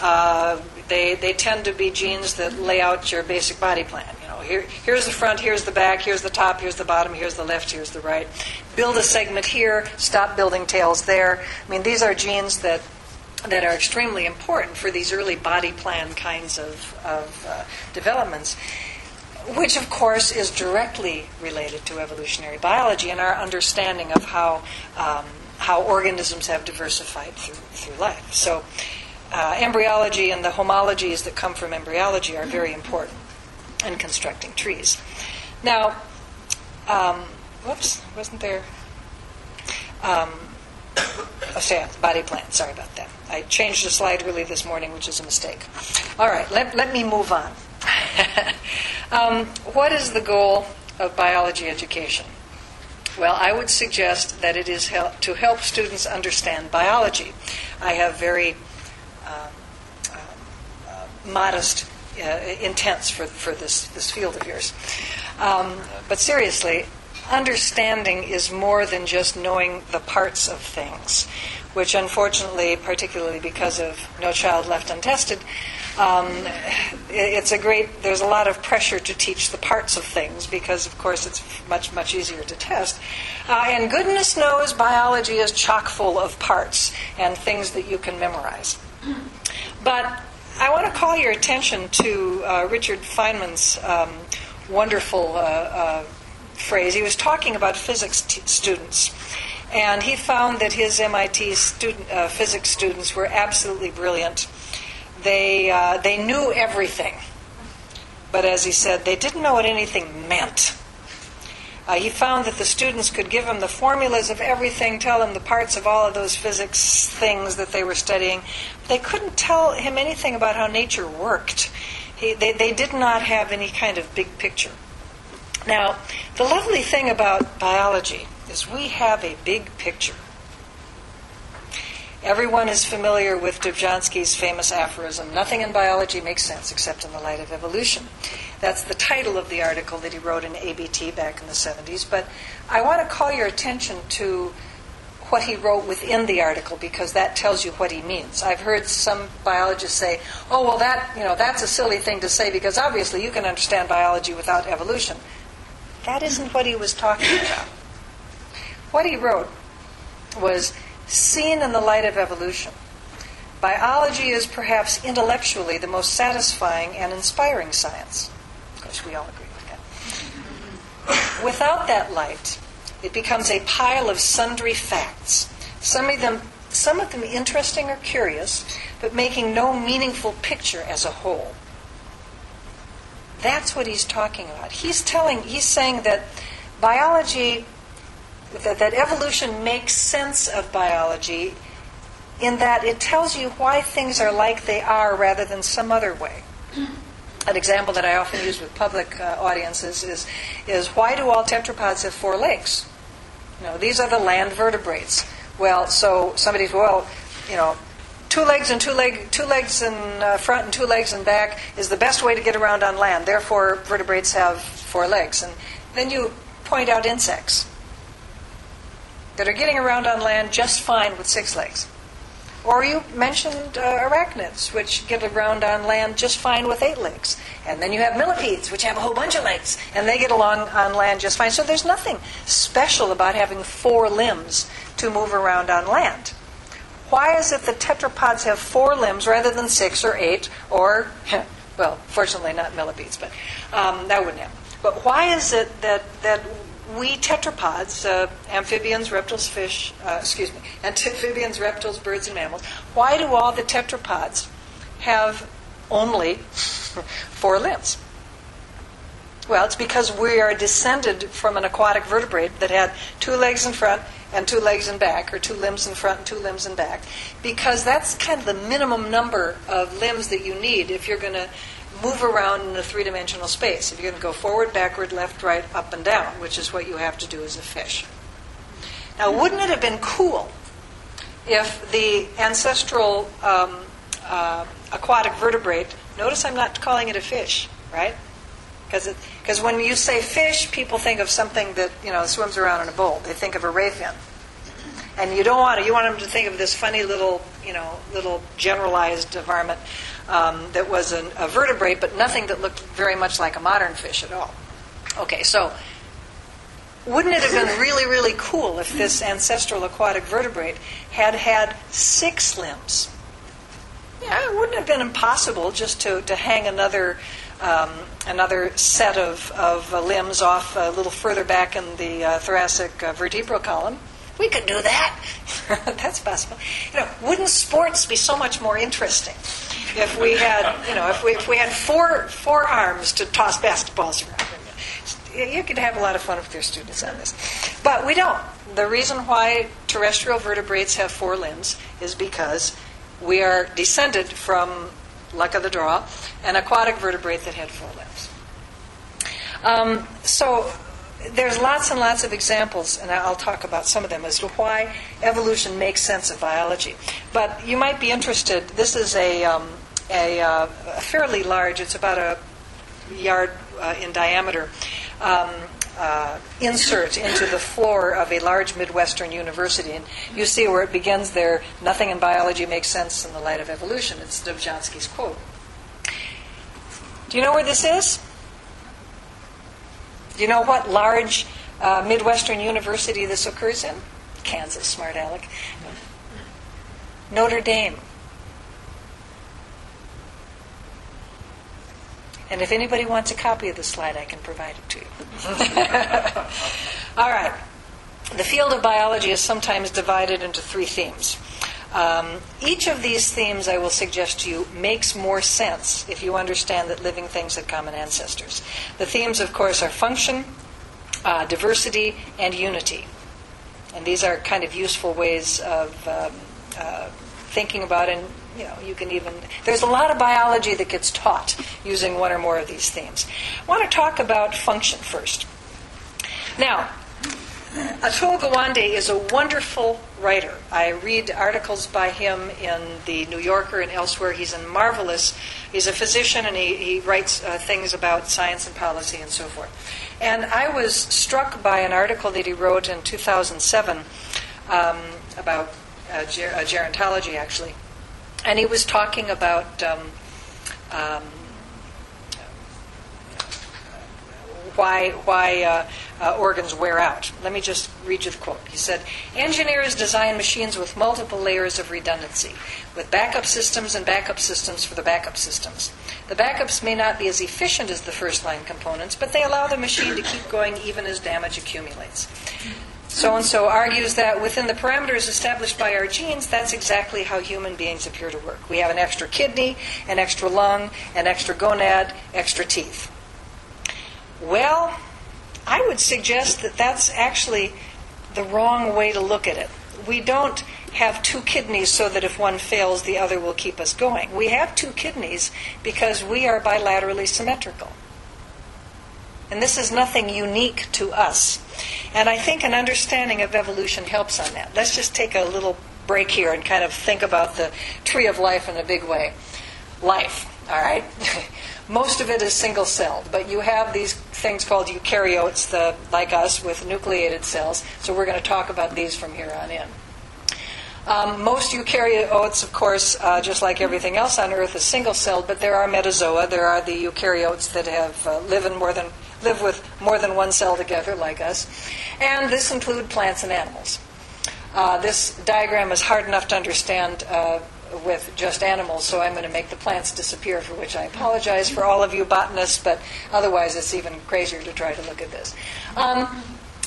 Uh, they, they tend to be genes that lay out your basic body plan. Here, here's the front, here's the back, here's the top, here's the bottom, here's the left, here's the right. Build a segment here, stop building tails there. I mean, these are genes that that are extremely important for these early body plan kinds of, of uh, developments, which of course is directly related to evolutionary biology and our understanding of how um, how organisms have diversified through through life. So uh, embryology and the homologies that come from embryology are very important in constructing trees. Now, um, whoops, wasn't there? Um, oh, yeah, body plan. Sorry about that. I changed the slide really this morning, which is a mistake. All right, let, let me move on. *laughs* um, what is the goal of biology education? Well, I would suggest that it is hel- to help students understand biology. I have very um, uh, modest uh, intents for, for this, this field of yours. Um, but seriously, understanding is more than just knowing the parts of things, which unfortunately, particularly because of No Child Left Untested, um, it's a great, there's a lot of pressure to teach the parts of things because, of course, it's much, much easier to test. Uh, and goodness knows biology is chock full of parts and things that you can memorize. But I want to call your attention to uh, Richard Feynman's um, wonderful uh, uh phrase. He was talking about physics t- students. And he found that his MIT student, uh, physics students were absolutely brilliant they, uh, they knew everything. But as he said, they didn't know what anything meant. Uh, he found that the students could give him the formulas of everything, tell him the parts of all of those physics things that they were studying. They couldn't tell him anything about how nature worked. He, they, they did not have any kind of big picture. Now, the lovely thing about biology is we have a big picture. Everyone is familiar with Dobzhansky's famous aphorism nothing in biology makes sense except in the light of evolution. That's the title of the article that he wrote in ABT back in the 70s. But I want to call your attention to what he wrote within the article because that tells you what he means. I've heard some biologists say, "Oh, well that, you know, that's a silly thing to say because obviously you can understand biology without evolution." That isn't what he was talking about. What he wrote was seen in the light of evolution. Biology is perhaps intellectually the most satisfying and inspiring science. Of course, we all agree with that. Without that light, it becomes a pile of sundry facts, some of them, some of them interesting or curious, but making no meaningful picture as a whole. That's what he's talking about. He's telling, he's saying that biology that, that evolution makes sense of biology in that it tells you why things are like they are rather than some other way. An example that I often use with public uh, audiences is, is why do all tetrapods have four legs? You know, these are the land vertebrates. Well, so somebody's, well, you know, two legs and two leg two legs in uh, front and two legs in back is the best way to get around on land. Therefore, vertebrates have four legs. And then you point out insects that are getting around on land just fine with six legs. Or you mentioned uh, arachnids, which get around on land just fine with eight legs. And then you have millipedes, which have a whole bunch of legs, and they get along on land just fine. So there's nothing special about having four limbs to move around on land. Why is it that tetrapods have four limbs rather than six or eight, or, *laughs* well, fortunately not millipedes, but um, that wouldn't happen. But why is it that, that we tetrapods, uh, amphibians, reptiles, fish, uh, excuse me, *laughs* amphibians, reptiles, birds, and mammals, why do all the tetrapods have only *laughs* four limbs? Well, it's because we are descended from an aquatic vertebrate that had two legs in front and two legs in back, or two limbs in front and two limbs in back, because that's kind of the minimum number of limbs that you need if you're going to move around in a three dimensional space. If you're going to go forward, backward, left, right, up, and down, which is what you have to do as a fish. Now, wouldn't it have been cool if the ancestral um, uh, aquatic vertebrate, notice I'm not calling it a fish, right? Because because when you say fish, people think of something that you know swims around in a bowl. They think of a ray fin, and you don't want to. You want them to think of this funny little, you know, little generalized varmint um, that was an, a vertebrate, but nothing that looked very much like a modern fish at all. Okay, so wouldn't it have been really, really cool if this ancestral aquatic vertebrate had had six limbs? Yeah, it wouldn't have been impossible just to, to hang another um, another set of, of uh, limbs off a little further back in the uh, thoracic uh, vertebral column. We could do that. *laughs* That's possible. You know, wouldn't sports be so much more interesting if we had, you know, if we, if we had four, four arms to toss basketballs around. You could have a lot of fun with your students on this. But we don't. The reason why terrestrial vertebrates have four limbs is because we are descended from, luck of the draw, an aquatic vertebrate that had four limbs. Um, so there's lots and lots of examples, and I'll talk about some of them as to why evolution makes sense of biology. But you might be interested. This is a, um, a, uh, fairly large. It's about a yard uh, in diameter. Um, uh, insert into the floor of a large Midwestern university. And you see where it begins there nothing in biology makes sense in the light of evolution. It's Dobzhansky's quote. Do you know where this is? Do you know what large uh, Midwestern university this occurs in? Kansas, smart aleck. Notre Dame. And if anybody wants a copy of the slide, I can provide it to you. *laughs* All right. The field of biology is sometimes divided into three themes. Um, each of these themes, I will suggest to you, makes more sense if you understand that living things had common ancestors. The themes, of course, are function, uh, diversity, and unity. And these are kind of useful ways of um, uh, thinking about and you know you can even there's a lot of biology that gets taught using one or more of these themes i want to talk about function first now Atul Gawande is a wonderful writer. I read articles by him in the New Yorker and elsewhere. He's a marvelous. He's a physician and he, he writes uh, things about science and policy and so forth. And I was struck by an article that he wrote in 2007 um, about uh, ger- uh, gerontology, actually. And he was talking about um, um, why why uh, uh, organs wear out. Let me just read you the quote. He said, "Engineers design machines with multiple layers of redundancy, with backup systems and backup systems for the backup systems. The backups may not be as efficient as the first line components, but they allow the machine to keep going even as damage accumulates." So and so argues that within the parameters established by our genes, that's exactly how human beings appear to work. We have an extra kidney, an extra lung, an extra gonad, extra teeth. Well, I would suggest that that's actually the wrong way to look at it. We don't have two kidneys so that if one fails, the other will keep us going. We have two kidneys because we are bilaterally symmetrical. And this is nothing unique to us. And I think an understanding of evolution helps on that. Let's just take a little break here and kind of think about the tree of life in a big way. Life, all right? *laughs* Most of it is single celled, but you have these things called eukaryotes, the, like us, with nucleated cells. So we're going to talk about these from here on in. Um, most eukaryotes, of course, uh, just like everything else on Earth, is single celled, but there are metazoa. There are the eukaryotes that have uh, live in more than live with more than one cell together, like us. And this include plants and animals. Uh, this diagram is hard enough to understand uh, with just animals, so I'm going to make the plants disappear, for which I apologize for all of you botanists, but otherwise it's even crazier to try to look at this. Um,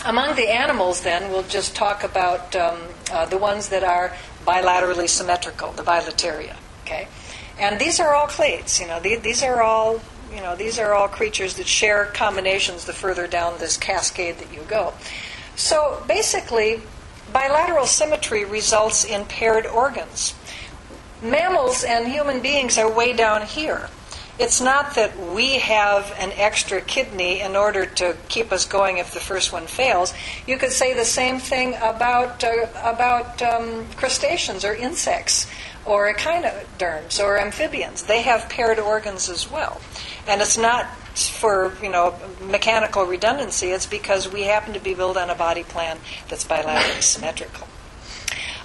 among the animals, then, we'll just talk about um, uh, the ones that are bilaterally symmetrical, the bilateria. Okay, and these are all clades. You know, the, these are all you know these are all creatures that share combinations. The further down this cascade that you go, so basically, bilateral symmetry results in paired organs. Mammals and human beings are way down here. It's not that we have an extra kidney in order to keep us going if the first one fails. You could say the same thing about uh, about um, crustaceans or insects or echinoderms or amphibians. They have paired organs as well, and it's not for you know mechanical redundancy. It's because we happen to be built on a body plan that's bilaterally symmetrical.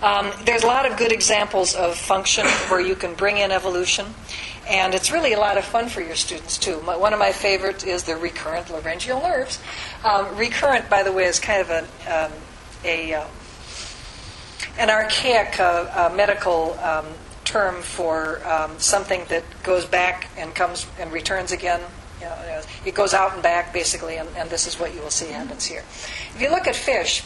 Um, there's a lot of good examples of function where you can bring in evolution, and it's really a lot of fun for your students too. My, one of my favorites is the recurrent laryngeal nerves. Um, recurrent, by the way, is kind of a, um, a uh, an archaic uh, uh, medical um, term for um, something that goes back and comes and returns again. You know, it goes out and back, basically, and, and this is what you will see happens here. If you look at fish,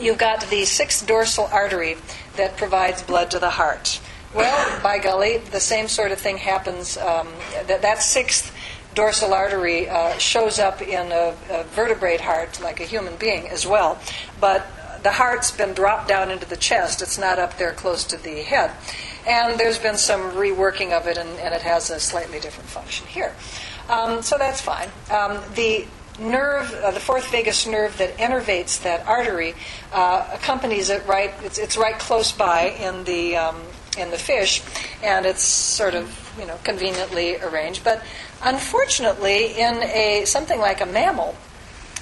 you've got the sixth dorsal artery that provides blood to the heart. Well, by golly, the same sort of thing happens. Um, that, that sixth dorsal artery uh, shows up in a, a vertebrate heart, like a human being as well. But the heart's been dropped down into the chest. It's not up there close to the head. And there's been some reworking of it, and, and it has a slightly different function here. Um, so that's fine. Um, the nerve, uh, the fourth vagus nerve that innervates that artery, uh, accompanies it right. It's, it's right close by in the um, in the fish, and it's sort of you know conveniently arranged. But unfortunately, in a something like a mammal,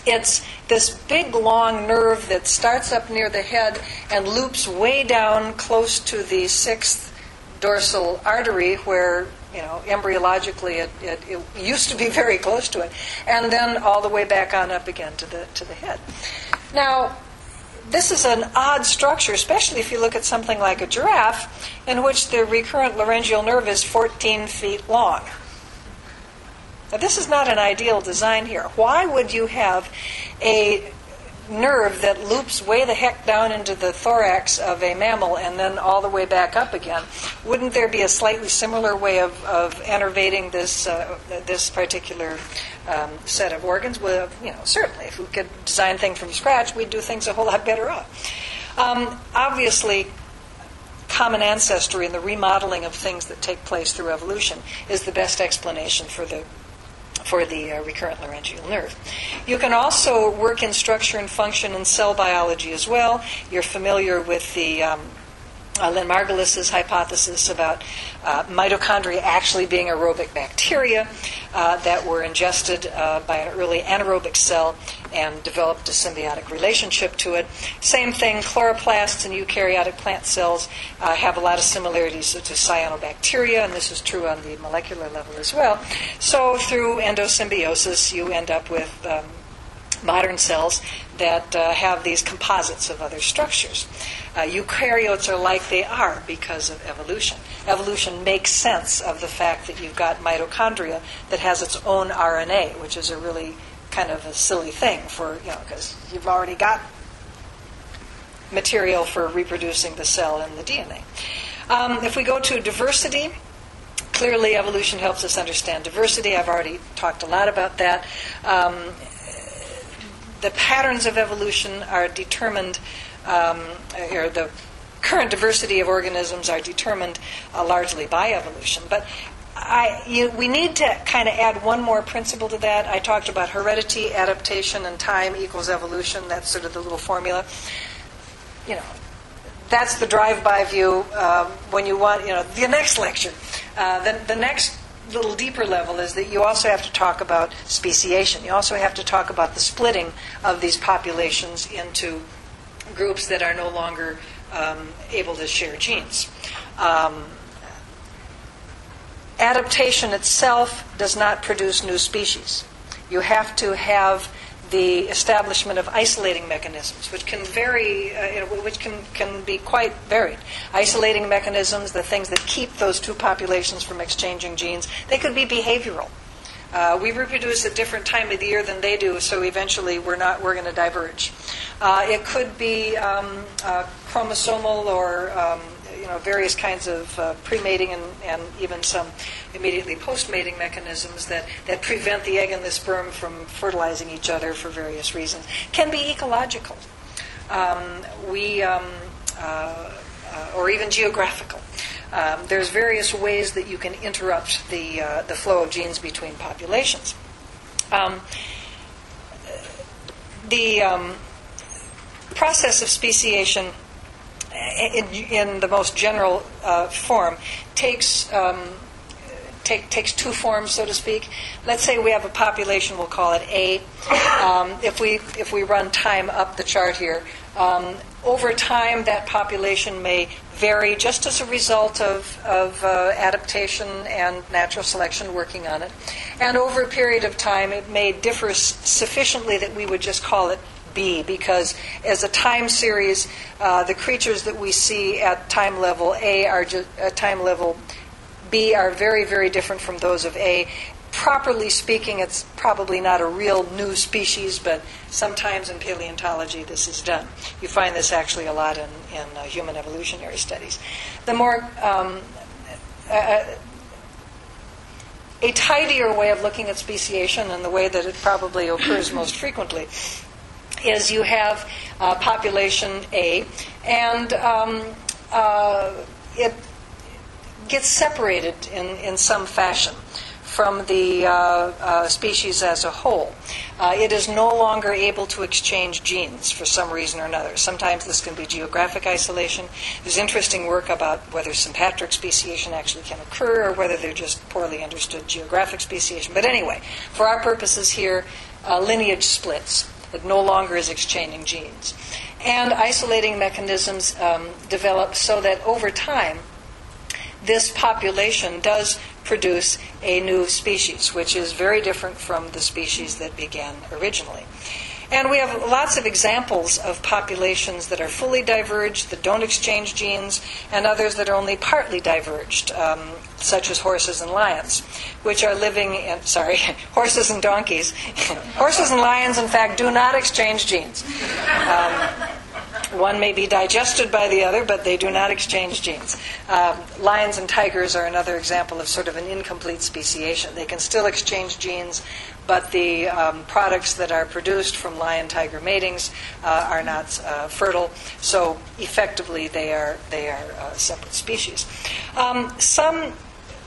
it's this big long nerve that starts up near the head and loops way down close to the sixth dorsal artery where you know embryologically it, it, it, used to be very close to it and then all the way back on up again to the to the head now this is an odd structure especially if you look at something like a giraffe in which the recurrent laryngeal nerve is 14 feet long now, this is not an ideal design here. Why would you have a nerve that loops way the heck down into the thorax of a mammal and then all the way back up again? Wouldn't there be a slightly similar way of, of innervating this uh, this particular um, set of organs? Well, you know, certainly, if we could design things from scratch, we'd do things a whole lot better off. Um, obviously, common ancestry and the remodeling of things that take place through evolution is the best explanation for the for the uh, recurrent laryngeal nerve. You can also work in structure and function in cell biology as well. You're familiar with the um, uh, Lynn Margulis's hypothesis about uh, mitochondria actually being aerobic bacteria uh, that were ingested uh, by an early anaerobic cell and developed a symbiotic relationship to it. Same thing, chloroplasts and eukaryotic plant cells uh, have a lot of similarities to cyanobacteria, and this is true on the molecular level as well. So through endosymbiosis, you end up with um, modern cells that uh, have these composites of other structures. Uh, eukaryotes are like they are because of evolution. Evolution makes sense of the fact that you've got mitochondria that has its own RNA, which is a really kind of a silly thing for, you know, because you've already got material for reproducing the cell and the DNA. Um, if we go to diversity, clearly evolution helps us understand diversity. I've already talked a lot about that. Um, the patterns of evolution are determined, um, or the current diversity of organisms are determined uh, largely by evolution. But I, you, we need to kind of add one more principle to that. I talked about heredity, adaptation, and time equals evolution. That's sort of the little formula. You know, that's the drive-by view. Um, when you want, you know, the next lecture, uh, the, the next little deeper level is that you also have to talk about speciation. You also have to talk about the splitting of these populations into groups that are no longer um, able to share genes. Um, adaptation itself does not produce new species. You have to have the establishment of isolating mechanisms, which can vary, uh, which can, can be quite varied. Isolating mechanisms, the things that keep those two populations from exchanging genes, they could be behavioral. Uh, we reproduce at different time of the year than they do, so eventually we're not we're going to diverge. Uh, it could be um, uh, chromosomal or um, you know various kinds of uh, pre-mating and, and even some immediately post-mating mechanisms that, that prevent the egg and the sperm from fertilizing each other for various reasons. Can be ecological. Um, we um, uh, uh, or even geographical. Um, there's various ways that you can interrupt the uh, the flow of genes between populations. Um, the um, process of speciation in, in the most general uh, form, takes um, take, takes two forms, so to speak. Let's say we have a population, we'll call it A. Um, if we if we run time up the chart here, um, over time that population may vary just as a result of, of uh, adaptation and natural selection working on it. And over a period of time, it may differ sufficiently that we would just call it B because as a time series, uh, the creatures that we see at time level A are at time level B are very, very different from those of A. Properly speaking, it's probably not a real new species, but sometimes in paleontology this is done. You find this actually a lot in, in uh, human evolutionary studies. The more um, uh, a tidier way of looking at speciation and the way that it probably occurs most frequently is you have uh, population A, and um, uh, it gets separated in, in some fashion from the uh, uh, species as a whole. Uh, it is no longer able to exchange genes for some reason or another. Sometimes this can be geographic isolation. There's interesting work about whether sympatric speciation actually can occur or whether they're just poorly understood geographic speciation. But anyway, for our purposes here, uh, lineage splits. It no longer is exchanging genes. And isolating mechanisms um, develop so that over time, this population does produce a new species, which is very different from the species that began originally. And we have lots of examples of populations that are fully diverged, that don't exchange genes, and others that are only partly diverged, um, such as horses and lions, which are living in, sorry, *laughs* horses and donkeys. *laughs* horses and lions, in fact, do not exchange genes. Um, one may be digested by the other, but they do not exchange genes. Uh, lions and tigers are another example of sort of an incomplete speciation. They can still exchange genes, but the um, products that are produced from lion tiger matings uh, are not uh, fertile. So effectively, they are they are uh, separate species. Um, some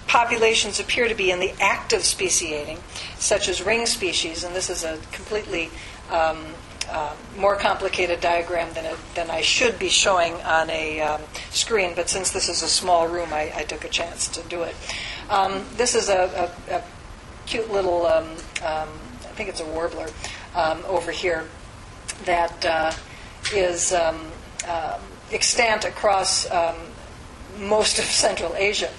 populations appear to be in the act of speciating, such as ring species, and this is a completely um, uh, more complicated diagram than, it, than I should be showing on a um, screen, but since this is a small room, I, I took a chance to do it. Um, this is a, a, a cute little, um, um I think it's a warbler um, over here, that uh, is uh, extant across most of Central Asia.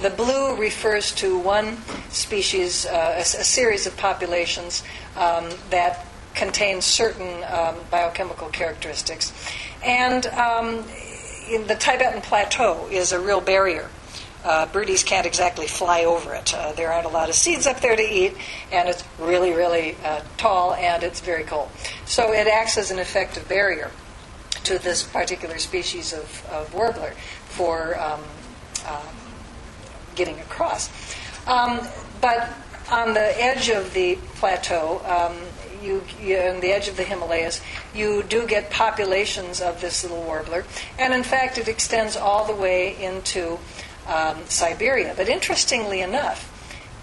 The blue refers to one species, uh, a, a, series of populations um, that contains certain um, biochemical characteristics. And um, the Tibetan Plateau is a real barrier. Uh, birdies can't exactly fly over it. Uh, there aren't a lot of seeds up there to eat, and it's really, really uh, tall and it's very cold. So it acts as an effective barrier to this particular species of, of warbler for um, um getting across. Um, but on the edge of the plateau, um, you, you, on the edge of the Himalayas, you do get populations of this little warbler. And in fact, it extends all the way into um, Siberia. But interestingly enough,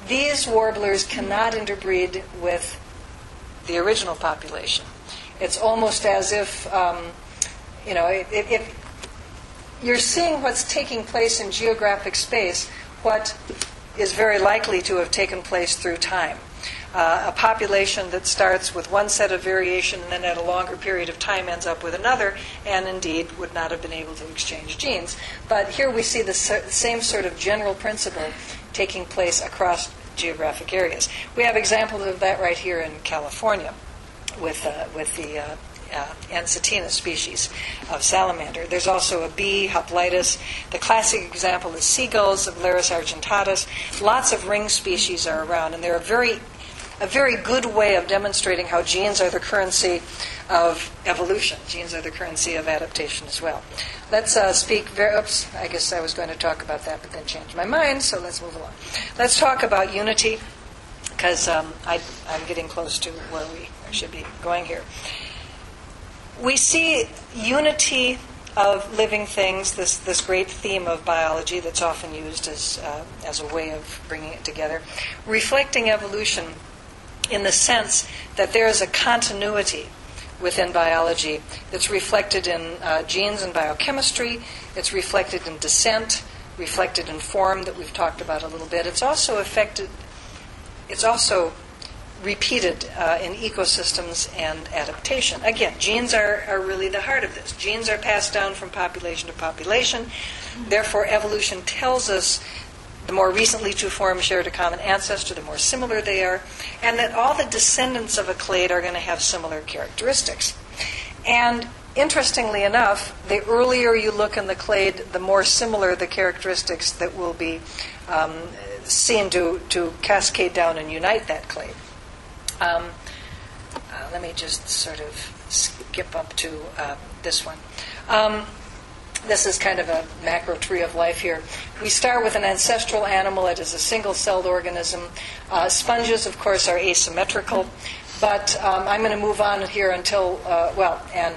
these warblers cannot interbreed with the original population. It's almost as if, um, you know, if you're seeing what's taking place in geographic space, what is very likely to have taken place through time uh, a population that starts with one set of variation and then at a longer period of time ends up with another, and indeed would not have been able to exchange genes. But here we see the same sort of general principle taking place across geographic areas. We have examples of that right here in California with, uh, with the uh, uh, species of salamander. There's also a bee, Hoplitis. The classic example is seagulls of Larus argentatus. Lots of ring species are around, and they're very a very good way of demonstrating how genes are the currency of evolution. Genes are the currency of adaptation as well. Let's uh, speak. Very, oops, I guess I was going to talk about that, but then changed my mind. So let's move along. Let's talk about unity, because um, I'm getting close to where we should be going here. We see unity of living things, this, this great theme of biology that's often used as, uh, as a way of bringing it together, reflecting evolution in the sense that there is a continuity within biology that's reflected in uh, genes and biochemistry, it's reflected in descent, reflected in form that we've talked about a little bit. It's also affected, it's also repeated uh, in ecosystems and adaptation. Again, genes are, are really the heart of this. Genes are passed down from population to population. Therefore, evolution tells us the more recently two forms shared a common ancestor, the more similar they are, and that all the descendants of a clade are going to have similar characteristics. And interestingly enough, the earlier you look in the clade, the more similar the characteristics that will be um, seen to, to cascade down and unite that clade. Um, uh, let me just sort of skip up to uh, this one. Um, this is kind of a macro tree of life here. We start with an ancestral animal. that is a single celled organism. Uh, sponges, of course, are asymmetrical. But um, I'm going to move on here until, uh, well, and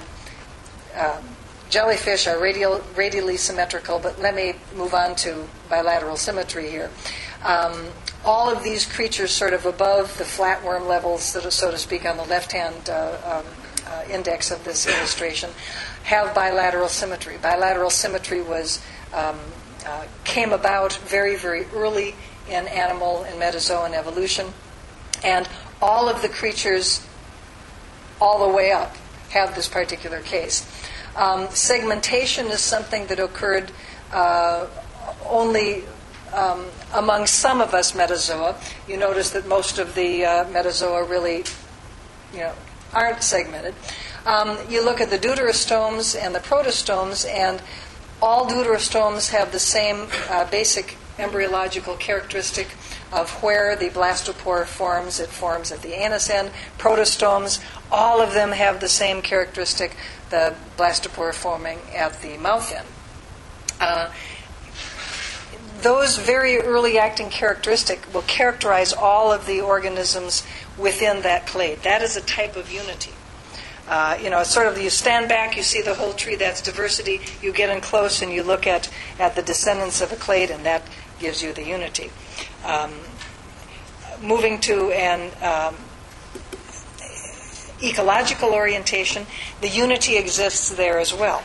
uh, jellyfish are radial, radially symmetrical, but let me move on to bilateral symmetry here. Um, all of these creatures, sort of above the flatworm levels, so to, so to speak, on the left hand uh, um, uh, index of this illustration, have bilateral symmetry. Bilateral symmetry was um, uh, came about very, very early in animal and metazoan evolution, and all of the creatures, all the way up, have this particular case. Um, segmentation is something that occurred uh, only um, among some of us metazoa. You notice that most of the uh, metazoa really, you know, aren't segmented. Um, you look at the deuterostomes and the protostomes, and all deuterostomes have the same uh, basic embryological characteristic of where the blastopore forms. It forms at the anus end. Protostomes, all of them have the same characteristic, the blastopore forming at the mouth end. Uh, those very early acting characteristic will characterize all of the organisms within that clade. That is a type of unity. Uh, you know, sort of you stand back, you see the whole tree, that's diversity. You get in close and you look at, at the descendants of a clade, and that gives you the unity. Um, moving to an um, ecological orientation, the unity exists there as well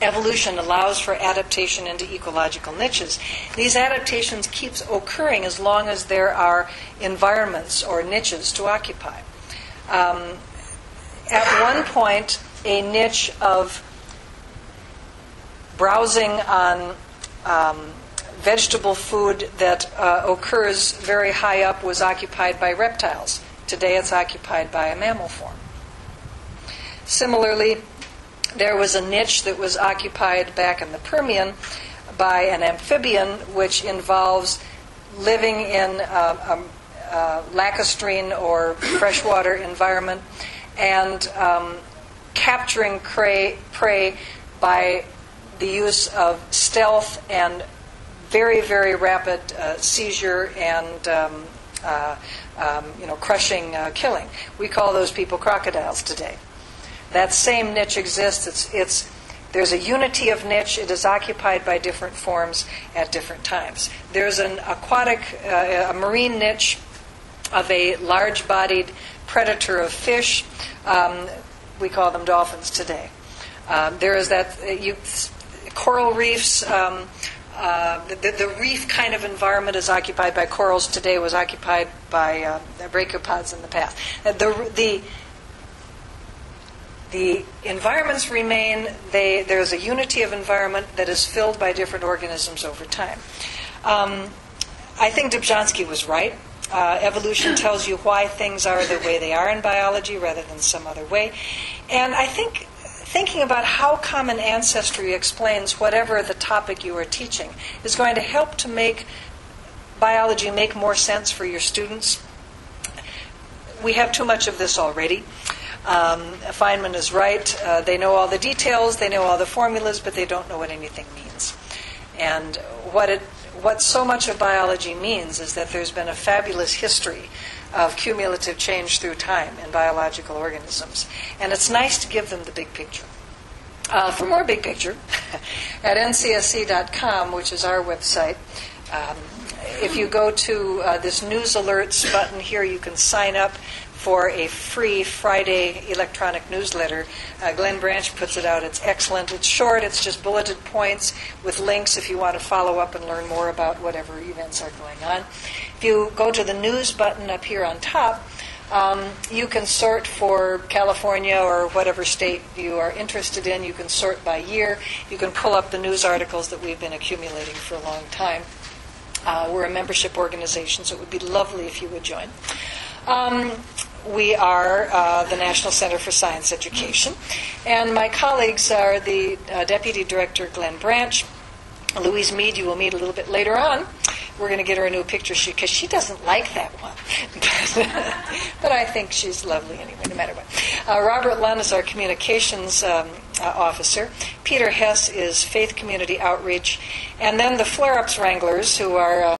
evolution allows for adaptation into ecological niches. These adaptations keeps occurring as long as there are environments or niches to occupy. Um, at one point, a niche of browsing on um, vegetable food that uh, occurs very high up was occupied by reptiles. Today, it's occupied by a mammal form. Similarly, there was a niche that was occupied back in the Permian by an amphibian, which involves living in a, a, a lacustrine or freshwater environment and um, capturing prey, prey by the use of stealth and very, very rapid uh, seizure and um, uh, um, you know, crushing uh, killing. We call those people crocodiles today. That same niche exists. It's, it's, there's a unity of niche. It is occupied by different forms at different times. There's an aquatic, uh, a marine niche of a large bodied predator of fish. Um, we call them dolphins today. Um, there is that, uh, you, coral reefs. Um, uh, the, the, reef kind of environment is occupied by corals today, was occupied by uh, brachiopods in the past. Uh, the, the the environments remain, they, there's a unity of environment that is filled by different organisms over time. Um, I think Dobzhansky was right. Uh, evolution tells you why things are the way they are in biology rather than some other way. And I think thinking about how common ancestry explains whatever the topic you are teaching is going to help to make biology make more sense for your students. We have too much of this already. Um, Feynman is right. Uh, they know all the details, they know all the formulas, but they don't know what anything means. And what it, what so much of biology means is that there's been a fabulous history of cumulative change through time in biological organisms. And it's nice to give them the big picture. Uh, for more big picture, *laughs* at ncse.com, which is our website, um, if you go to uh, this news alerts button here, you can sign up for a free Friday electronic newsletter. Uh, Glenn Branch puts it out. It's excellent. It's short, it's just bulleted points with links if you want to follow up and learn more about whatever events are going on. If you go to the news button up here on top, um, you can sort for California or whatever state you are interested in. You can sort by year. You can pull up the news articles that we've been accumulating for a long time. Uh, we're a membership organization, so it would be lovely if you would join. Um, we are uh, the National Center for Science Education, and my colleagues are the uh, Deputy Director Glenn Branch, Louise Mead, you will meet a little bit later on. We're going to get her a new picture shoot because she doesn't like that one. *laughs* but I think she's lovely anyway, no matter what. Uh, Robert Luhn is our communications um, uh, officer. Peter Hess is Faith Community Outreach. And then the Flare Ups Wranglers, who are uh,